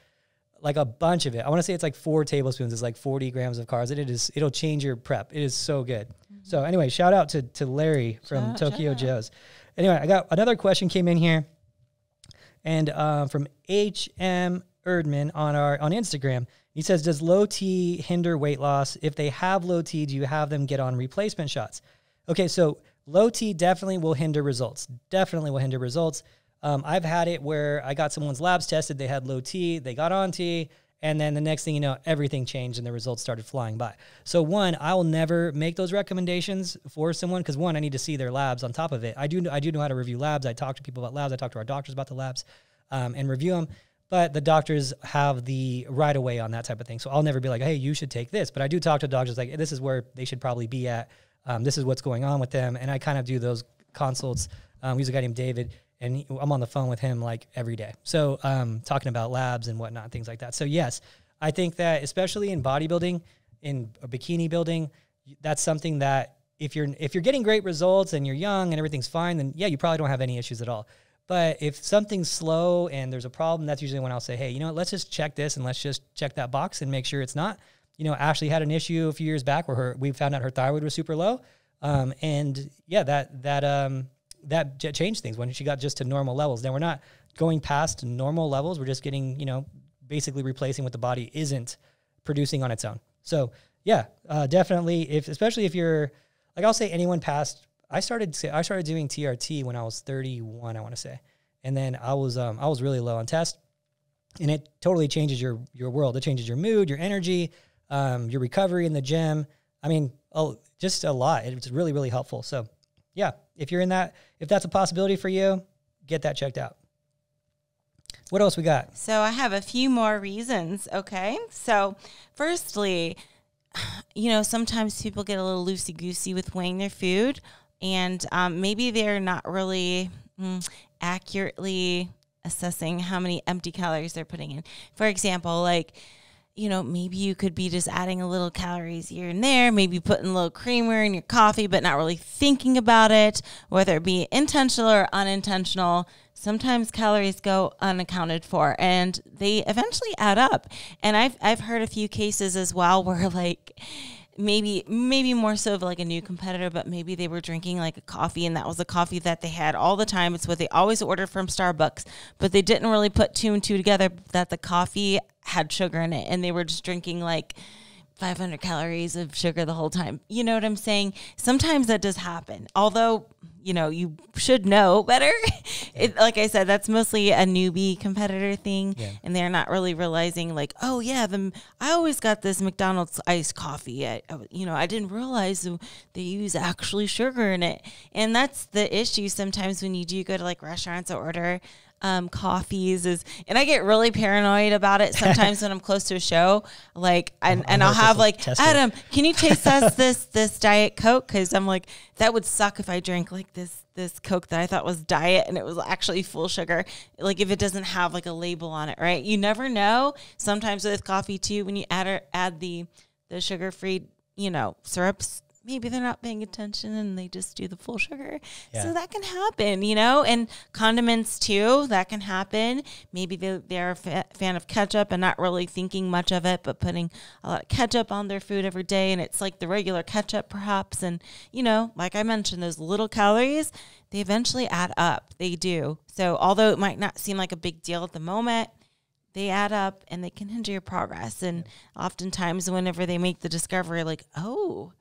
Speaker 1: like a bunch of it. I want to say it's like four tablespoons. It's like 40 grams of carbs. And It is. It'll change your prep. It is so good. So anyway, shout out to to Larry from.
Speaker 2: Shout
Speaker 1: Tokyo
Speaker 2: shout out.
Speaker 1: Joe's. Anyway, I got another question came in here, and uh, from H M Erdman on our on Instagram. He says, "Does low T hinder weight loss? If they have low T, do you have them get on replacement shots?" Okay, so low T definitely will hinder results. Definitely will hinder results. Um, I've had it where I got someone's labs tested, they had low T, they got on T, and then the next thing you know, everything changed and the results started flying by. So one, I will never make those recommendations for someone because one, I need to see their labs on top of it. I do I do know how to review labs. I talk to people about labs. I talk to our doctors about the labs um, and review them. But the doctors have the right of way on that type of thing. So I'll never be like, hey, you should take this. But I do talk to doctors like, this is where they should probably be at. Um, this is what's going on with them. And I kind of do those consults. Um, we use a guy named David, and he, I'm on the phone with him like every day. So um, talking about labs and whatnot, things like that. So yes, I think that especially in bodybuilding, in bikini building, that's something that if you're if you're getting great results and you're young and everything's fine, then yeah, you probably don't have any issues at all. But if something's slow and there's a problem, that's usually when I'll say, hey, you know what, let's just check this and let's just check that box and make sure it's not. You know, Ashley had an issue a few years back where her we found out her thyroid was super low, um, and yeah, that that um, that changed things when she got just to normal levels. Now we're not going past normal levels; we're just getting you know basically replacing what the body isn't producing on its own. So yeah, uh, definitely. If especially if you're like I'll say anyone past. I started I started doing TRT when I was 31. I want to say, and then I was um, I was really low on test, and it totally changes your your world. It changes your mood, your energy, um, your recovery in the gym. I mean, oh, just a lot. It's really really helpful. So yeah, if you're in that, if that's a possibility for you, get that checked out. What else we got?
Speaker 2: So I have a few more reasons. Okay. So, firstly, you know, sometimes people get a little loosey goosey with weighing their food, and um, maybe they're not really mm, accurately assessing how many empty calories they're putting in. For example, like, you know, maybe you could be just adding a little calories here and there, maybe putting a little creamer in your coffee, but not really thinking about it, whether it be intentional or unintentional. Sometimes calories go unaccounted for and they eventually add up. And I've I've heard a few cases as well where like maybe maybe more so of like a new competitor, but maybe they were drinking like a coffee and that was a coffee that they had all the time. It's what they always order from Starbucks, but they didn't really put two and two together that the coffee had sugar in it and they were just drinking like 500 calories of sugar the whole time. You know what I'm saying? Sometimes that does happen. Although, you know, you should know better. it, like I said, that's mostly a newbie competitor thing.
Speaker 1: Yeah.
Speaker 2: And they're not really realizing, like, oh, yeah, the, I always got this McDonald's iced coffee. I, I- you know, I didn't realize they use actually sugar in it. And that's the issue sometimes when you do go to like restaurants or order um, coffees is, and I get really paranoid about it sometimes when I'm close to a show. Like, and, and I'll have like, Adam, can you taste us this this diet coke? Because I'm like, that would suck if I drank like this this coke that I thought was diet and it was actually full sugar. Like if it doesn't have like a label on it, right? You never know. Sometimes with coffee too, when you add add the the sugar free, you know, syrups maybe they're not paying attention and they just do the full sugar. Yeah. So that can happen, you know, and condiments too, that can happen. Maybe they, they're a fa- fan of ketchup and not really thinking much of it, but putting a lot of ketchup on their food every day. And it's like the regular ketchup, perhaps. And, you know, like I mentioned, those little calories, they eventually add up. They do. So although it might not seem like a big deal at the moment, they add up and they can hinder your progress. And oftentimes, whenever they make the discovery, like, oh,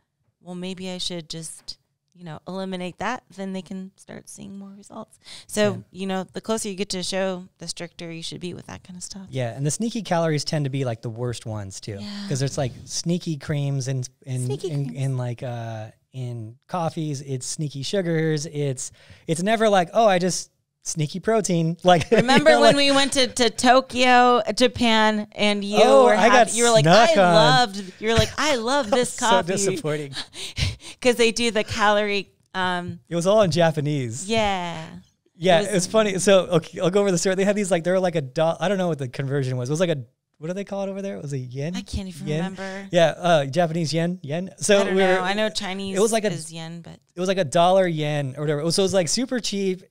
Speaker 2: well, maybe I should just, you know, eliminate that, then they can start seeing more results. So, yeah. you know, the closer you get to show, the stricter you should be with that kind of stuff.
Speaker 1: Yeah. And the sneaky calories tend to be like the worst ones too. Because yeah. there's like sneaky creams and in, in, like, uh, in coffees, it's sneaky sugars. It's, it's never like, oh, I just, sneaky protein. Like
Speaker 2: remember you know, when like, we went to, to Tokyo, Japan, and you oh, were having, you were like, I on. loved. You're like, I love this coffee.
Speaker 1: So disappointing
Speaker 2: because they do the calorie. Um,
Speaker 1: it was all in Japanese.
Speaker 2: Yeah.
Speaker 1: Yeah, it funny. So okay, I'll go over the story. They had these like they were like a dollar. I don't know what the conversion was. It was like a what do they call it over there? It was a yen.
Speaker 2: I can't even
Speaker 1: yen?
Speaker 2: remember.
Speaker 1: Yeah, uh, Japanese yen, yen.
Speaker 2: So I don't we were, know. I know Chinese. It was like a yen, but
Speaker 1: it was like a dollar yen or whatever. So it was like super cheap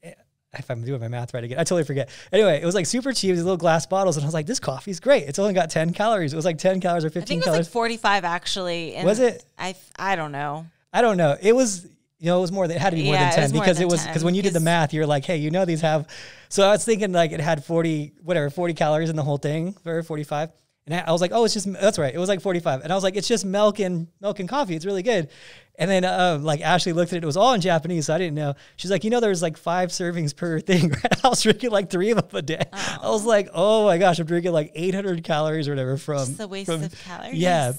Speaker 1: if I'm doing my math right again, I totally forget. Anyway, it was like super cheap, these little glass bottles, and I was like, "This coffee's great. It's only got 10 calories. It was like 10 calories or 15
Speaker 2: I think
Speaker 1: it was
Speaker 2: calories. like 45 actually.
Speaker 1: was it?
Speaker 2: I I don't know.
Speaker 1: I don't know. It was you know it was more. Than, it had to be more yeah, than 10 it because it was because when you did the math, you're like, hey, you know these have. So I was thinking like it had 40 whatever 40 calories in the whole thing or 45. And I was like, oh, it's just that's right. It was like 45. And I was like, it's just milk and milk and coffee. It's really good. And then uh, like Ashley looked at it. It was all in Japanese, so I didn't know. She's like, you know, there's like five servings per thing. Right? I was drinking like three of them a day. Oh. I was like, oh my gosh, I'm drinking like 800 calories or whatever from.
Speaker 2: Just a waste
Speaker 1: from,
Speaker 2: of calories.
Speaker 1: Yeah.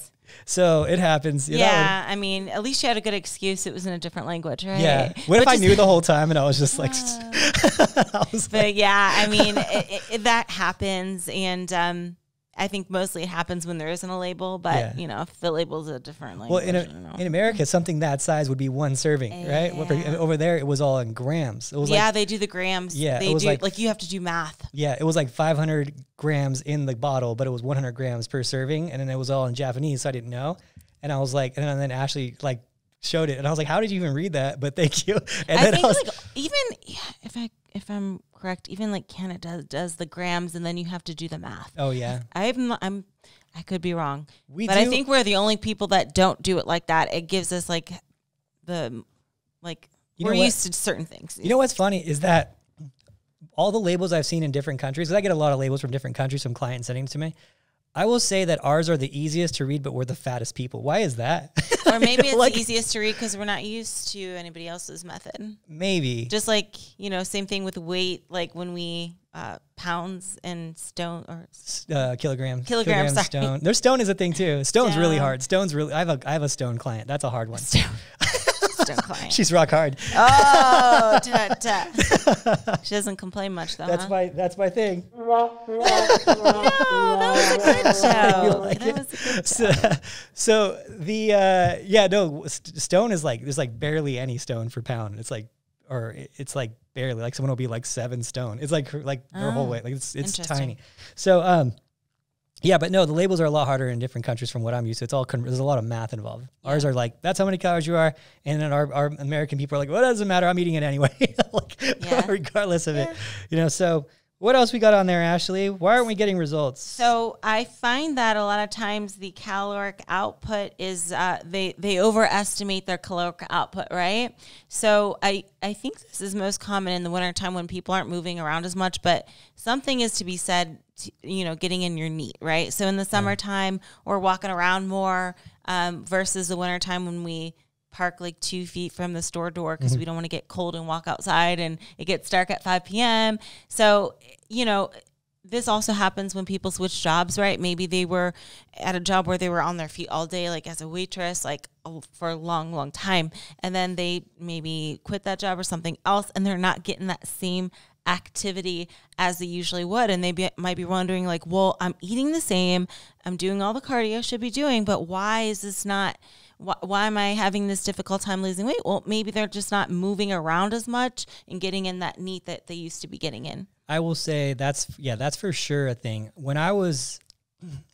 Speaker 1: So it happens.
Speaker 2: yeah, I mean, at least you had a good excuse. It was in a different language, right?
Speaker 1: Yeah. What but if I knew the whole time and I was just like, uh,
Speaker 2: I was but like, yeah, I mean, it, it, that happens, and um, I think mostly it happens when there isn't a label, but yeah. you know, if the label's a different language.
Speaker 1: Well, in, a, in America, something that size would be one serving, right? Over there, it was all in grams. It was
Speaker 2: yeah,
Speaker 1: like,
Speaker 2: they do the grams.
Speaker 1: Yeah,
Speaker 2: they
Speaker 1: it was
Speaker 2: do,
Speaker 1: like,
Speaker 2: like you have to do math.
Speaker 1: Yeah, it was like 500 grams in the bottle, but it was 100 grams per serving, and then it was all in Japanese, so I didn't know. And I was like, and then Ashley like showed it, and I was like, "How did you even read that?" But thank you. And
Speaker 2: I
Speaker 1: then
Speaker 2: think I was, like even if I if I'm correct, even like Canada does the grams, and then you have to do the math.
Speaker 1: Oh yeah,
Speaker 2: I'm I'm I could be wrong, we but do. I think we're the only people that don't do it like that. It gives us like the like you we're used to certain things.
Speaker 1: You know what's funny is that all the labels I've seen in different countries, I get a lot of labels from different countries from clients sending to me. I will say that ours are the easiest to read, but we're the fattest people. Why is that?
Speaker 2: Or maybe it's like, easiest to read because we're not used to anybody else's method.
Speaker 1: Maybe.
Speaker 2: Just like, you know, same thing with weight, like when we uh, pounds and stone or
Speaker 1: uh, kilograms.
Speaker 2: Kilograms,
Speaker 1: kilograms stone. Their stone is a thing too. Stone's stone. really hard. Stone's really. I have a I have a stone client. That's a hard one. Stone. stone client. She's rock hard.
Speaker 2: Oh, da, da. she doesn't complain much though.
Speaker 1: That's
Speaker 2: huh?
Speaker 1: my that's my thing.
Speaker 2: no, that was a good show. Like that it? was a good
Speaker 1: show. So, so the uh, yeah no stone is like there's like barely any stone for pound. It's like or it's like barely like someone will be like seven stone. It's like like their oh, whole weight. Like it's it's tiny. So um yeah, but no, the labels are a lot harder in different countries from what I'm used to. It's all con- there's a lot of math involved. Ours are like that's how many calories you are, and then our, our American people are like, well, it doesn't matter. I'm eating it anyway, like yeah. regardless of yeah. it. You know, so what else we got on there, Ashley? Why aren't we getting results?
Speaker 2: So I find that a lot of times the caloric output is uh, they they overestimate their caloric output, right? So I I think this is most common in the wintertime when people aren't moving around as much, but something is to be said, to, you know, getting in your NEAT, right? So in the summertime, we're walking around more um, versus the wintertime when we park like two feet from the store door because mm-hmm. we don't want to get cold and walk outside and it gets dark at 5 p.m. So, you know, this also happens when people switch jobs, right? Maybe they were at a job where they were on their feet all day, like as a waitress, like for a long, long time. And then they maybe quit that job or something else and they're not getting that same activity as they usually would. And they be, might be wondering, like, well, I'm eating the same, I'm doing all the cardio I should be doing, but why is this not? Why, why am I having this difficult time losing weight? Well, maybe they're just not moving around as much and getting in that NEAT that they used to be getting in.
Speaker 1: I will say that's yeah, that's for sure a thing. When I was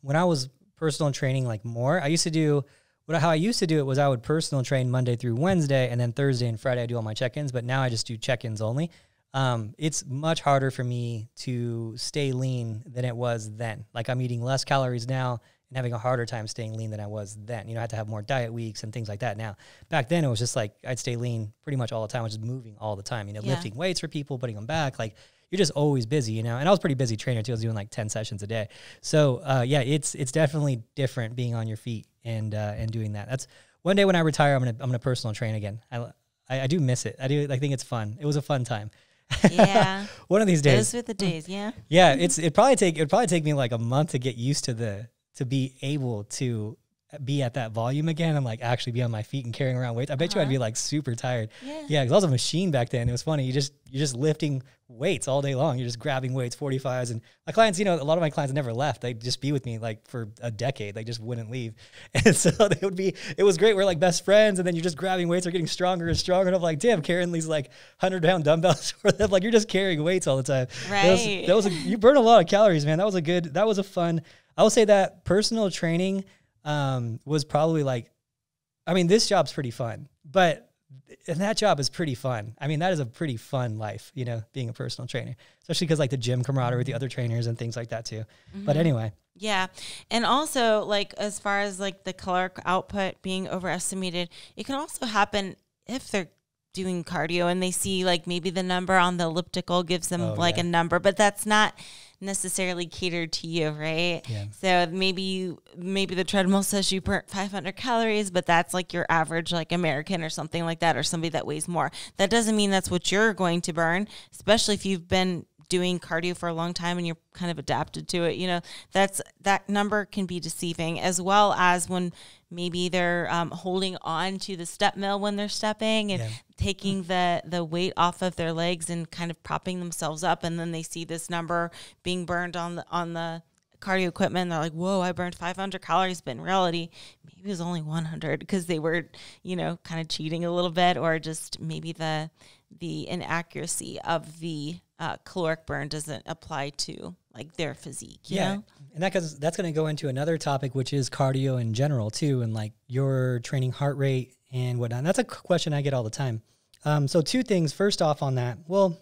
Speaker 1: when I was personal training like more, I used to do what how I used to do it was I would personal train Monday through Wednesday and then Thursday and Friday I do all my check-ins, but now I just do check-ins only. Um, it's much harder for me to stay lean than it was then. Like I'm eating less calories now and having a harder time staying lean than I was then. You know, I had to have more diet weeks and things like that. Now, back then it was just like I'd stay lean pretty much all the time. I was just moving all the time. You know,
Speaker 2: Yeah.
Speaker 1: lifting weights for people, putting them back. Like you're just always busy. You know, and I was a pretty busy trainer too. I was doing like ten sessions a day. So uh, yeah, it's it's definitely different being on your feet and uh, and doing that. That's one day when I retire, I'm gonna I'm gonna personal train again. I I, I do miss it. I do. I think it's fun. It was a fun time.
Speaker 2: Yeah.
Speaker 1: One of these days,
Speaker 2: Those were the days. Yeah.
Speaker 1: yeah, it's it probably take it probably take me like a month to get used to the to be able to be at that volume again and like actually be on my feet and carrying around weights. I bet you I'd uh-huh. be like super tired.
Speaker 2: Yeah.
Speaker 1: Yeah, because I was a machine back then. It was funny. You just you're just lifting weights all day long. You're just grabbing weights, 45s, and my clients. You know, a lot of my clients never left. They'd just be with me like for a decade. They just wouldn't leave, and so they would be. It was great. We're like best friends, and then you're just grabbing weights. They're getting stronger and stronger. And I'm like, damn, carrying these like hundred pound dumbbells for them. Like you're just carrying weights all the time. That was,
Speaker 2: Right.
Speaker 1: that was a, you burn a lot of calories, man. That was a good. That was a fun. I will say that personal training um, was probably like I mean, this job's pretty fun, but and that job is pretty fun. I mean, that is a pretty fun life, you know, being a personal trainer, especially because like the gym camaraderie with the other trainers and things like that too. But anyway,
Speaker 2: Yeah. And also like as far as like the caloric output being overestimated, it can also happen if they're doing cardio and they see like maybe the number on the elliptical gives them
Speaker 1: Oh,
Speaker 2: like
Speaker 1: yeah.
Speaker 2: a number, but that's not necessarily catered to you, right?
Speaker 1: Yeah.
Speaker 2: So maybe you maybe the treadmill says you burnt 500 calories, but that's like your average like American or something like that or somebody that weighs more. That doesn't mean that's what you're going to burn, especially if you've been doing cardio for a long time and you're kind of adapted to it you know that's that number can be deceiving as well as when maybe they're um, holding on to the step mill when they're stepping and
Speaker 1: Yeah.
Speaker 2: taking the the weight off of their legs and kind of propping themselves up and then they see this number being burned on the on the cardio equipment they're like whoa i burned 500 calories but in reality maybe it was only 100 because they were you know kind of cheating a little bit or just maybe the the inaccuracy of the uh, caloric burn doesn't apply to like their physique you
Speaker 1: yeah,
Speaker 2: know
Speaker 1: and that that's going to go into another topic, which is cardio in general too, and like your training heart rate and whatnot. And that's a question I get all the time. Um, so two things. First off, on that, well,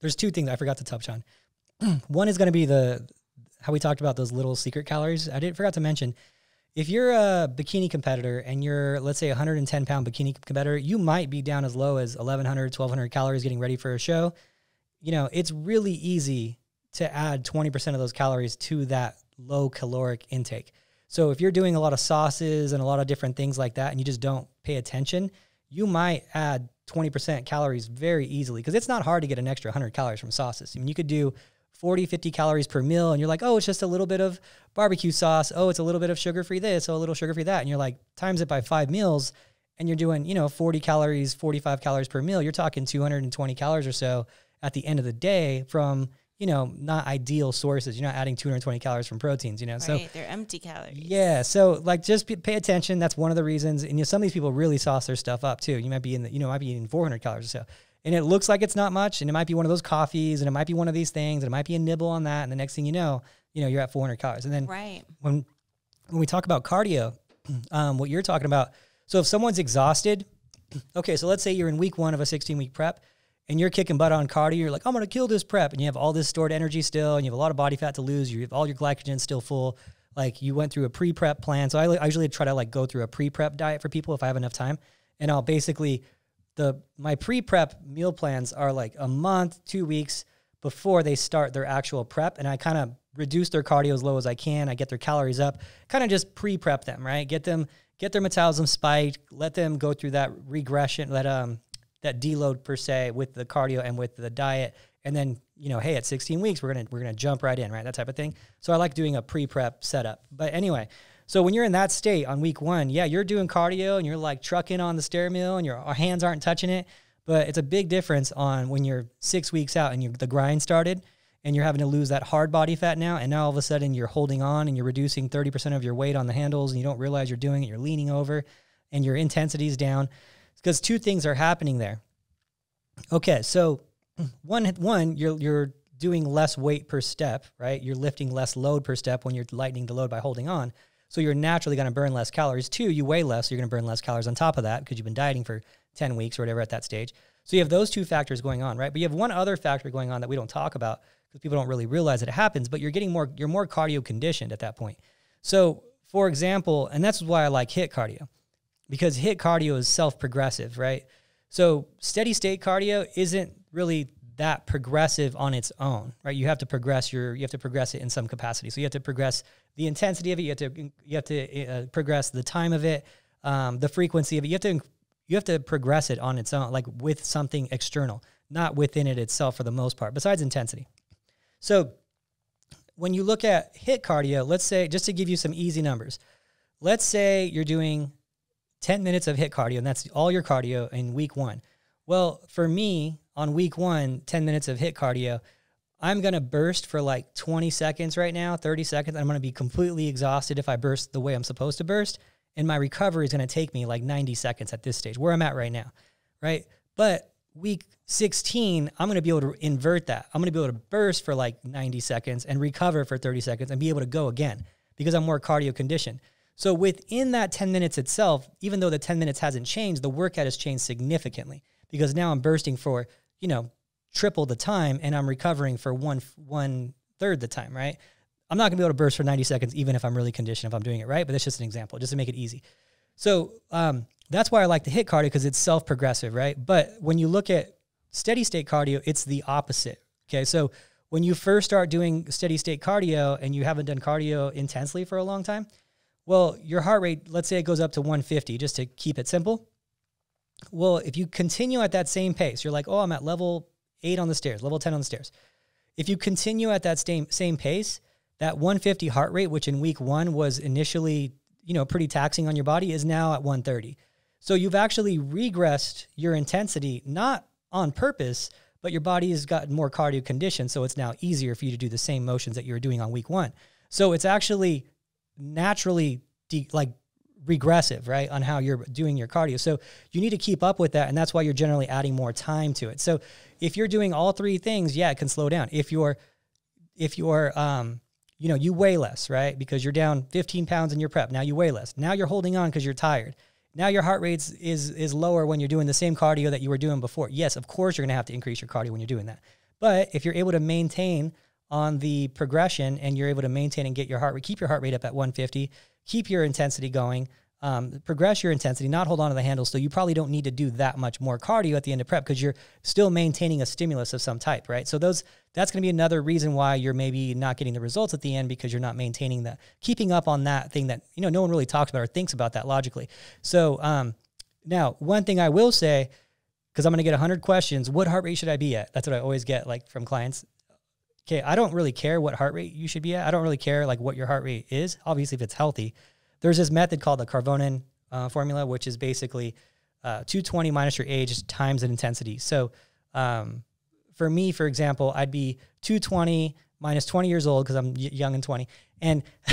Speaker 1: there's two things I forgot to touch on. One is going to be the how we talked about those little secret calories. I didn't forgot to mention if you're a bikini competitor and you're let's say a 110 pound bikini competitor, you might be down as low as 1100, 1200 calories getting ready for a show. You know, it's really easy to add 20% of those calories to that low caloric intake. So if you're doing a lot of sauces and a lot of different things like that and you just don't pay attention, you might add 20% calories very easily because it's not hard to get an extra 100 calories from sauces. I mean, you could do 40, 50 calories per meal and you're like, oh, it's just a little bit of barbecue sauce. Oh, it's a little bit of sugar free this, oh, a little sugar free that. And you're like, times it by five meals and you're doing, you know, 40 calories, 45 calories per meal. You're talking 220 calories or so at the end of the day from, you know, not ideal sources. You're not adding 220 calories from proteins, you know. So
Speaker 2: they're empty calories
Speaker 1: yeah, so like just pay attention. That's one of the reasons. And you know, some of these people really sauce their stuff up too. You might be in the, you know, might be eating 400 calories or so, and it looks like it's not much, and it might be one of those coffees, and it might be one of these things, and it might be a nibble on that, and the next thing you know, you know, you're at 400 calories. And then
Speaker 2: right
Speaker 1: when when we talk about cardio, um, what you're talking about. So if someone's exhausted, okay, so let's say you're in week one of a 16 week prep and you're kicking butt on cardio, you're like, I'm gonna kill this prep, and you have all this stored energy still, and you have a lot of body fat to lose, you have all your glycogen still full. Like you went through a pre prep plan. So I, I usually try to like go through a pre prep diet for people if I have enough time, and I'll basically the my pre prep meal plans are like a month, two weeks before they start their actual prep, and I kind of reduce their cardio as low as I can. I get their calories up, kind of just pre prep them, right? Get them get their metabolism spiked, let them go through that regression, let um that deload per se with the cardio and with the diet, and then you know, hey, at 16 weeks we're gonna we're gonna jump right in, right? That type of thing. So I like doing a pre prep setup. But anyway, so when you're in that state on week one, yeah, you're doing cardio and you're like trucking on the stair mill and your hands aren't touching it. But it's a big difference on when you're six weeks out and you the grind started and you're having to lose that hard body fat now. And now all of a sudden you're holding on and you're reducing 30% of your weight on the handles and you don't realize you're doing it. You're leaning over and your intensity is down because two things are happening there. Okay, so one, one you're, you're doing less weight per step, right? You're lifting less load per step when you're lightening the load by holding on. So you're naturally going to burn less calories. Two, you weigh less, so you're going to burn less calories on top of that because you've been dieting for 10 weeks or whatever at that stage. So you have those two factors going on, right? But you have one other factor going on that we don't talk about because people don't really realize that it happens, but you're getting more you're more cardio conditioned at that point. So, for example, and that's why I like HIIT cardio because HIIT cardio is self-progressive, right? So, steady state cardio isn't really that progressive on its own, right? You have to progress your you have to progress it in some capacity. So you have to progress the intensity of it. You have to you have to uh, progress the time of it, um, the frequency of it. You have to you have to progress it on its own, like with something external, not within it itself for the most part. Besides intensity. So when you look at HIIT cardio, let's say just to give you some easy numbers, let's say you're doing 10 minutes of HIIT cardio, and that's all your cardio in week one. Well, for me, on week one, 10 minutes of HIIT cardio, I'm going to burst for like 20 seconds right now, 30 seconds. I'm going to be completely exhausted if I burst the way I'm supposed to burst. And my recovery is going to take me like 90 seconds at this stage, where I'm at right now. Right. But week 16, I'm going to be able to invert that. I'm going to be able to burst for like 90 seconds and recover for 30 seconds and be able to go again because I'm more cardio conditioned. So within that 10 minutes itself, even though the 10 minutes hasn't changed, the workout has changed significantly because now I'm bursting for, you know, triple the time and I'm recovering for one one third the time, right? I'm not gonna be able to burst for 90 seconds even if I'm really conditioned if I'm doing it right, but that's just an example, just to make it easy. So um, that's why I like to hit cardio because it's self progressive, right? But when you look at steady state cardio, it's the opposite. Okay, so when you first start doing steady state cardio and you haven't done cardio intensely for a long time, well, your heart rate, let's say it goes up to 150, just to keep it simple. Well, if you continue at that same pace, you're like, oh, I'm at level eight on the stairs, level 10 on the stairs. If you continue at that same, same pace, that 150 heart rate, which in week one was initially, you know, pretty taxing on your body, is now at 130. So you've actually regressed your intensity, not on purpose, but your body has gotten more cardio conditioned. So it's now easier for you to do the same motions that you were doing on week one. So it's actually naturally de- like regressive, right, on how you're doing your cardio. So you need to keep up with that. And that's why you're generally adding more time to it. So if you're doing all three things, yeah, it can slow down. If you're, if you're, um, you know, you weigh less, right? Because you're down 15 pounds in your prep. Now you weigh less. Now you're holding on because you're tired. Now your heart rate is is lower when you're doing the same cardio that you were doing before. Yes, of course you're going to have to increase your cardio when you're doing that. But if you're able to maintain on the progression and you're able to maintain and get your heart rate, keep your heart rate up at 150, keep your intensity going, um, progress your intensity, not hold on to the handle. So you probably don't need to do that much more cardio at the end of prep because you're still maintaining a stimulus of some type, right? So those that's going to be another reason why you're maybe not getting the results at the end because you're not maintaining that, keeping up on that thing that you know no one really talks about or thinks about that logically. So um, now one thing I will say because I'm going to get 100 questions, what heart rate should I be at? That's what I always get like from clients okay, I don't really care what heart rate you should be at. I don't really care like what your heart rate is. Obviously, if it's healthy, there's this method called the Karvonen uh, formula, which is basically uh, 220 minus your age times an intensity. So um, for me, for example, I'd be 220 minus 20 years old because I'm young and 20. And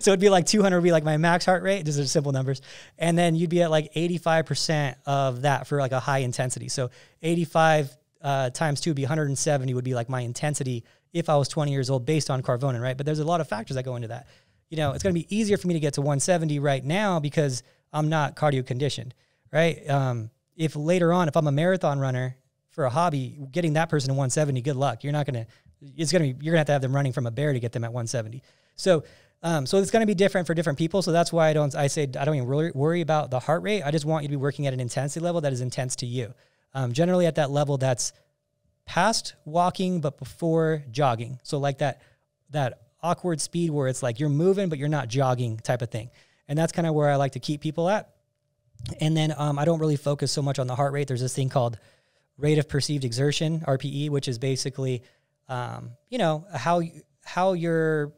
Speaker 1: so it'd be like 200 would be like my max heart rate. These are simple numbers. And then you'd be at like 85% of that for like a high intensity. So 85 uh, times two would be 170 would be like my intensity if I was 20 years old based on Karvonen, right? But there's a lot of factors that go into that. You know, it's going to be easier for me to get to 170 right now because I'm not cardio conditioned, right? Um, if later on, if I'm a marathon runner for a hobby, getting that person to 170, good luck. You're not going to, it's going to be, you're going to have to have them running from a bear to get them at 170. So, um, so it's going to be different for different people. So that's why I don't, I say, I don't even worry, worry about the heart rate. I just want you to be working at an intensity level that is intense to you um, generally at that level that's past walking but before jogging. So like that that awkward speed where it's like you're moving but you're not jogging type of thing. And that's kind of where I like to keep people at. And then um, I don't really focus so much on the heart rate. There's this thing called rate of perceived exertion (RPE), which is basically um, you know how how you're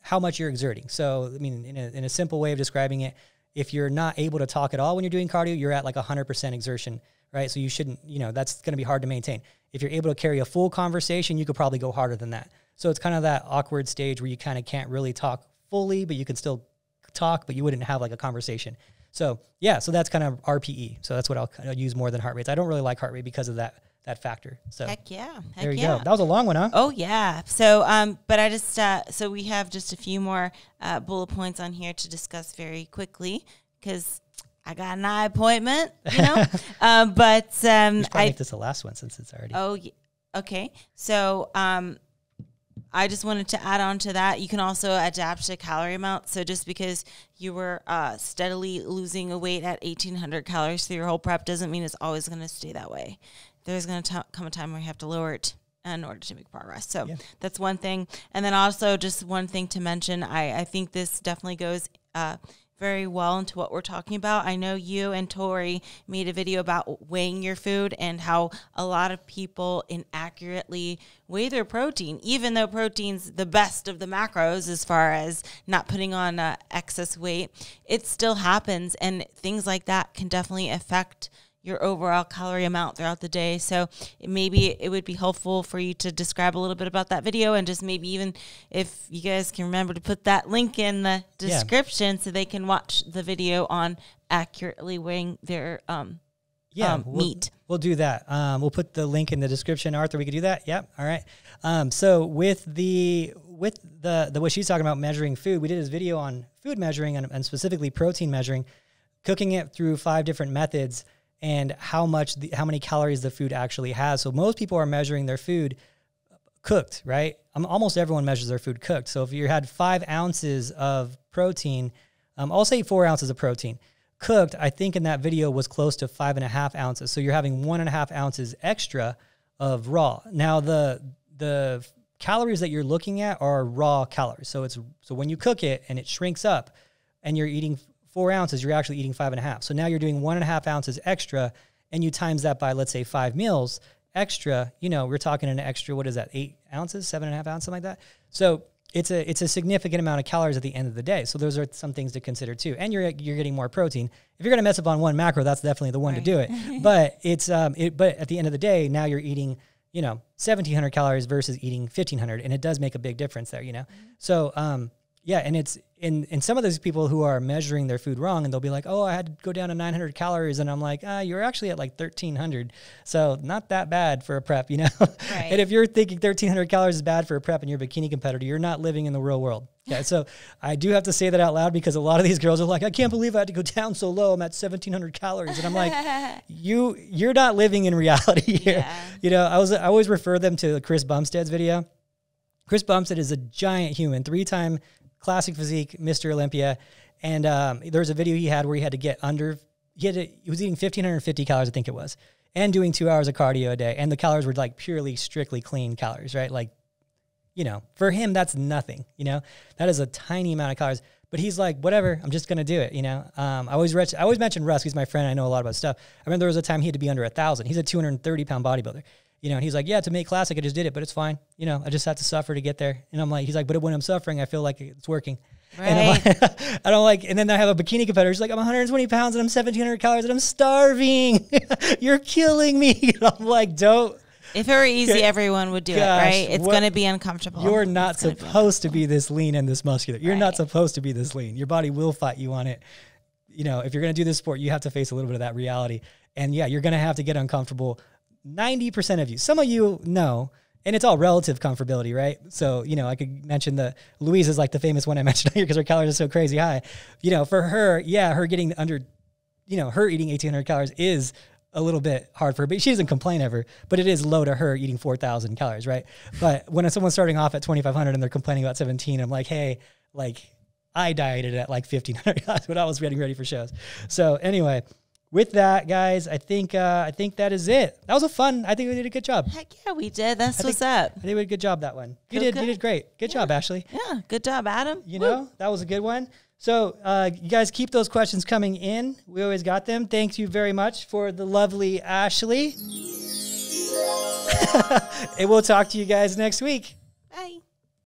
Speaker 1: how much you're exerting. So I mean, in a, in a simple way of describing it, if you're not able to talk at all when you're doing cardio, you're at like 100% exertion right? So you shouldn't, you know, that's going to be hard to maintain. If you're able to carry a full conversation, you could probably go harder than that. So it's kind of that awkward stage where you kind of can't really talk fully, but you can still talk, but you wouldn't have like a conversation. So yeah, so that's kind of RPE. So that's what I'll kind of use more than heart rates. I don't really like heart rate because of that that factor. So
Speaker 2: Heck yeah. Heck
Speaker 1: there you
Speaker 2: yeah.
Speaker 1: go. That was a long one, huh?
Speaker 2: Oh yeah. So um, but I just uh, so we have just a few more uh, bullet points on here to discuss very quickly because I got an eye appointment, you know. um, but um,
Speaker 1: We should probably
Speaker 2: I
Speaker 1: make this the last one since it's already.
Speaker 2: Oh, okay. So, um, I just wanted to add on to that. You can also adapt to calorie amount. So, just because you were uh, steadily losing a weight at 1800 calories through your whole prep doesn't mean it's always going to stay that way. There's going to come a time where you have to lower it in order to make progress. So,
Speaker 1: Yeah.
Speaker 2: that's one thing. And then also, just one thing to mention I, I think this definitely goes. Uh, very well into what we're talking about. I know you and Tori made a video about weighing your food and how a lot of people inaccurately weigh their protein, even though protein's the best of the macros as far as not putting on uh, excess weight. It still happens, and things like that can definitely affect your overall calorie amount throughout the day. So maybe it would be helpful for you to describe a little bit about that video and just maybe even if you guys can remember to put that link in the
Speaker 1: Yeah.
Speaker 2: description so they can watch the video on accurately weighing their um
Speaker 1: yeah,
Speaker 2: um,
Speaker 1: we'll,
Speaker 2: meat.
Speaker 1: We'll do that. Um, we'll put the link in the description. Arthur, we could do that. Yep. All right. Um, so with the with the the what she's talking about measuring food, we did this video on food measuring and, and specifically protein measuring, cooking it through five different methods and how much the, how many calories the food actually has. So most people are measuring their food cooked, right? Um, almost everyone measures their food cooked. So if you had five ounces of protein, um, I'll say four ounces of protein cooked. I think in that video was close to five and a half ounces. So you're having one and a half ounces extra of raw. Now the the calories that you're looking at are raw calories. So it's so when you cook it and it shrinks up, and you're eating four ounces, you're actually eating five and a half. So now you're doing one and a half ounces extra, and you times that by let's say five meals extra. You know, we're talking an extra. What is that? Eight ounces, seven and a half ounces, something like that. So it's a it's a significant amount of calories at the end of the day. So those are some things to consider too. And you're you're getting more protein. If you're gonna mess up on one macro, that's definitely the one to do it. but it's um it but at the end of the day, now you're eating you know 1700 calories versus eating 1500 and it does make a big difference there you know so um yeah and it's in in some of those people who are measuring their food wrong and they'll be like oh i had to go down to 900 calories and i'm like ah you're actually at like 1300 so not that bad for a prep you know?
Speaker 2: Right.
Speaker 1: and if you're thinking 1300 calories is bad for a prep and you're a bikini competitor you're not living in the real world. Yeah. So i do have to say that out loud because a lot of these girls are like i can't believe i had to go down so low i'm at 1700 calories and i'm like you you're not living in reality here.
Speaker 2: Yeah.
Speaker 1: you know i was i always refer them to chris bumstead's video. Chris Bumstead is a giant human, three-time classic physique, Mr. Olympia, and um, there was a video he had where he had to get under. He had to, he was eating 1,550 calories, I think it was, and doing two hours of cardio a day, and the calories were like purely, strictly clean calories, right? Like, you know, for him that's nothing. You know, that is a tiny amount of calories. But he's like, whatever, I'm just gonna do it. You know, um, I always I always mention Russ. He's my friend. I know a lot about stuff. I remember there was a time he had to be under a thousand. He's a 230 pound bodybuilder. You know, and he's like, yeah, to make classic, I just did it, but it's fine. You know, I just had to suffer to get there. And I'm like, he's like, but when I'm suffering, I feel like it's working. And I'm
Speaker 2: Right.
Speaker 1: like, I don't like, and then I have a bikini competitor. She's like, I'm 120 pounds and I'm 1700 calories and I'm starving. You're killing me. And I'm like, don't.
Speaker 2: If it were easy, everyone would do
Speaker 1: Gosh,
Speaker 2: it, right? It's going to be uncomfortable.
Speaker 1: You're not
Speaker 2: gonna be
Speaker 1: supposed to be this lean and this muscular. You're not supposed to be this lean. Your body will fight you on it. You know, if you're going to do this sport, you have to face a little bit of that reality. And yeah, you're going to have to get uncomfortable. 90% of you, some of you know, and it's all relative comfortability, right? So, you know, I could mention the Louise is like the famous one I mentioned here because her calories are so crazy high. You know, for her, yeah, her getting under you know, her eating 1800 calories is a little bit hard for her, but she doesn't complain ever, but it is low to her eating 4000 calories, right? But when someone's starting off at 2500 and they're complaining about 17, I'm like, hey, like I dieted at like 1500 calories when I was getting ready for shows. So anyway, with that, guys, I think uh, I think that is it. That was a fun. I think we did a good job.
Speaker 2: Heck yeah, we did. That's
Speaker 1: I
Speaker 2: what's
Speaker 1: think-
Speaker 2: up.
Speaker 1: I think we did a good job that one. You did. You did great. Good job, Ashley.
Speaker 2: Yeah, good job, Adam.
Speaker 1: You
Speaker 2: Woo.
Speaker 1: know, that was a good one. So, uh, you guys keep those questions coming in. We always got them. Thank you very much for the lovely Ashley. and we'll talk to you guys next week.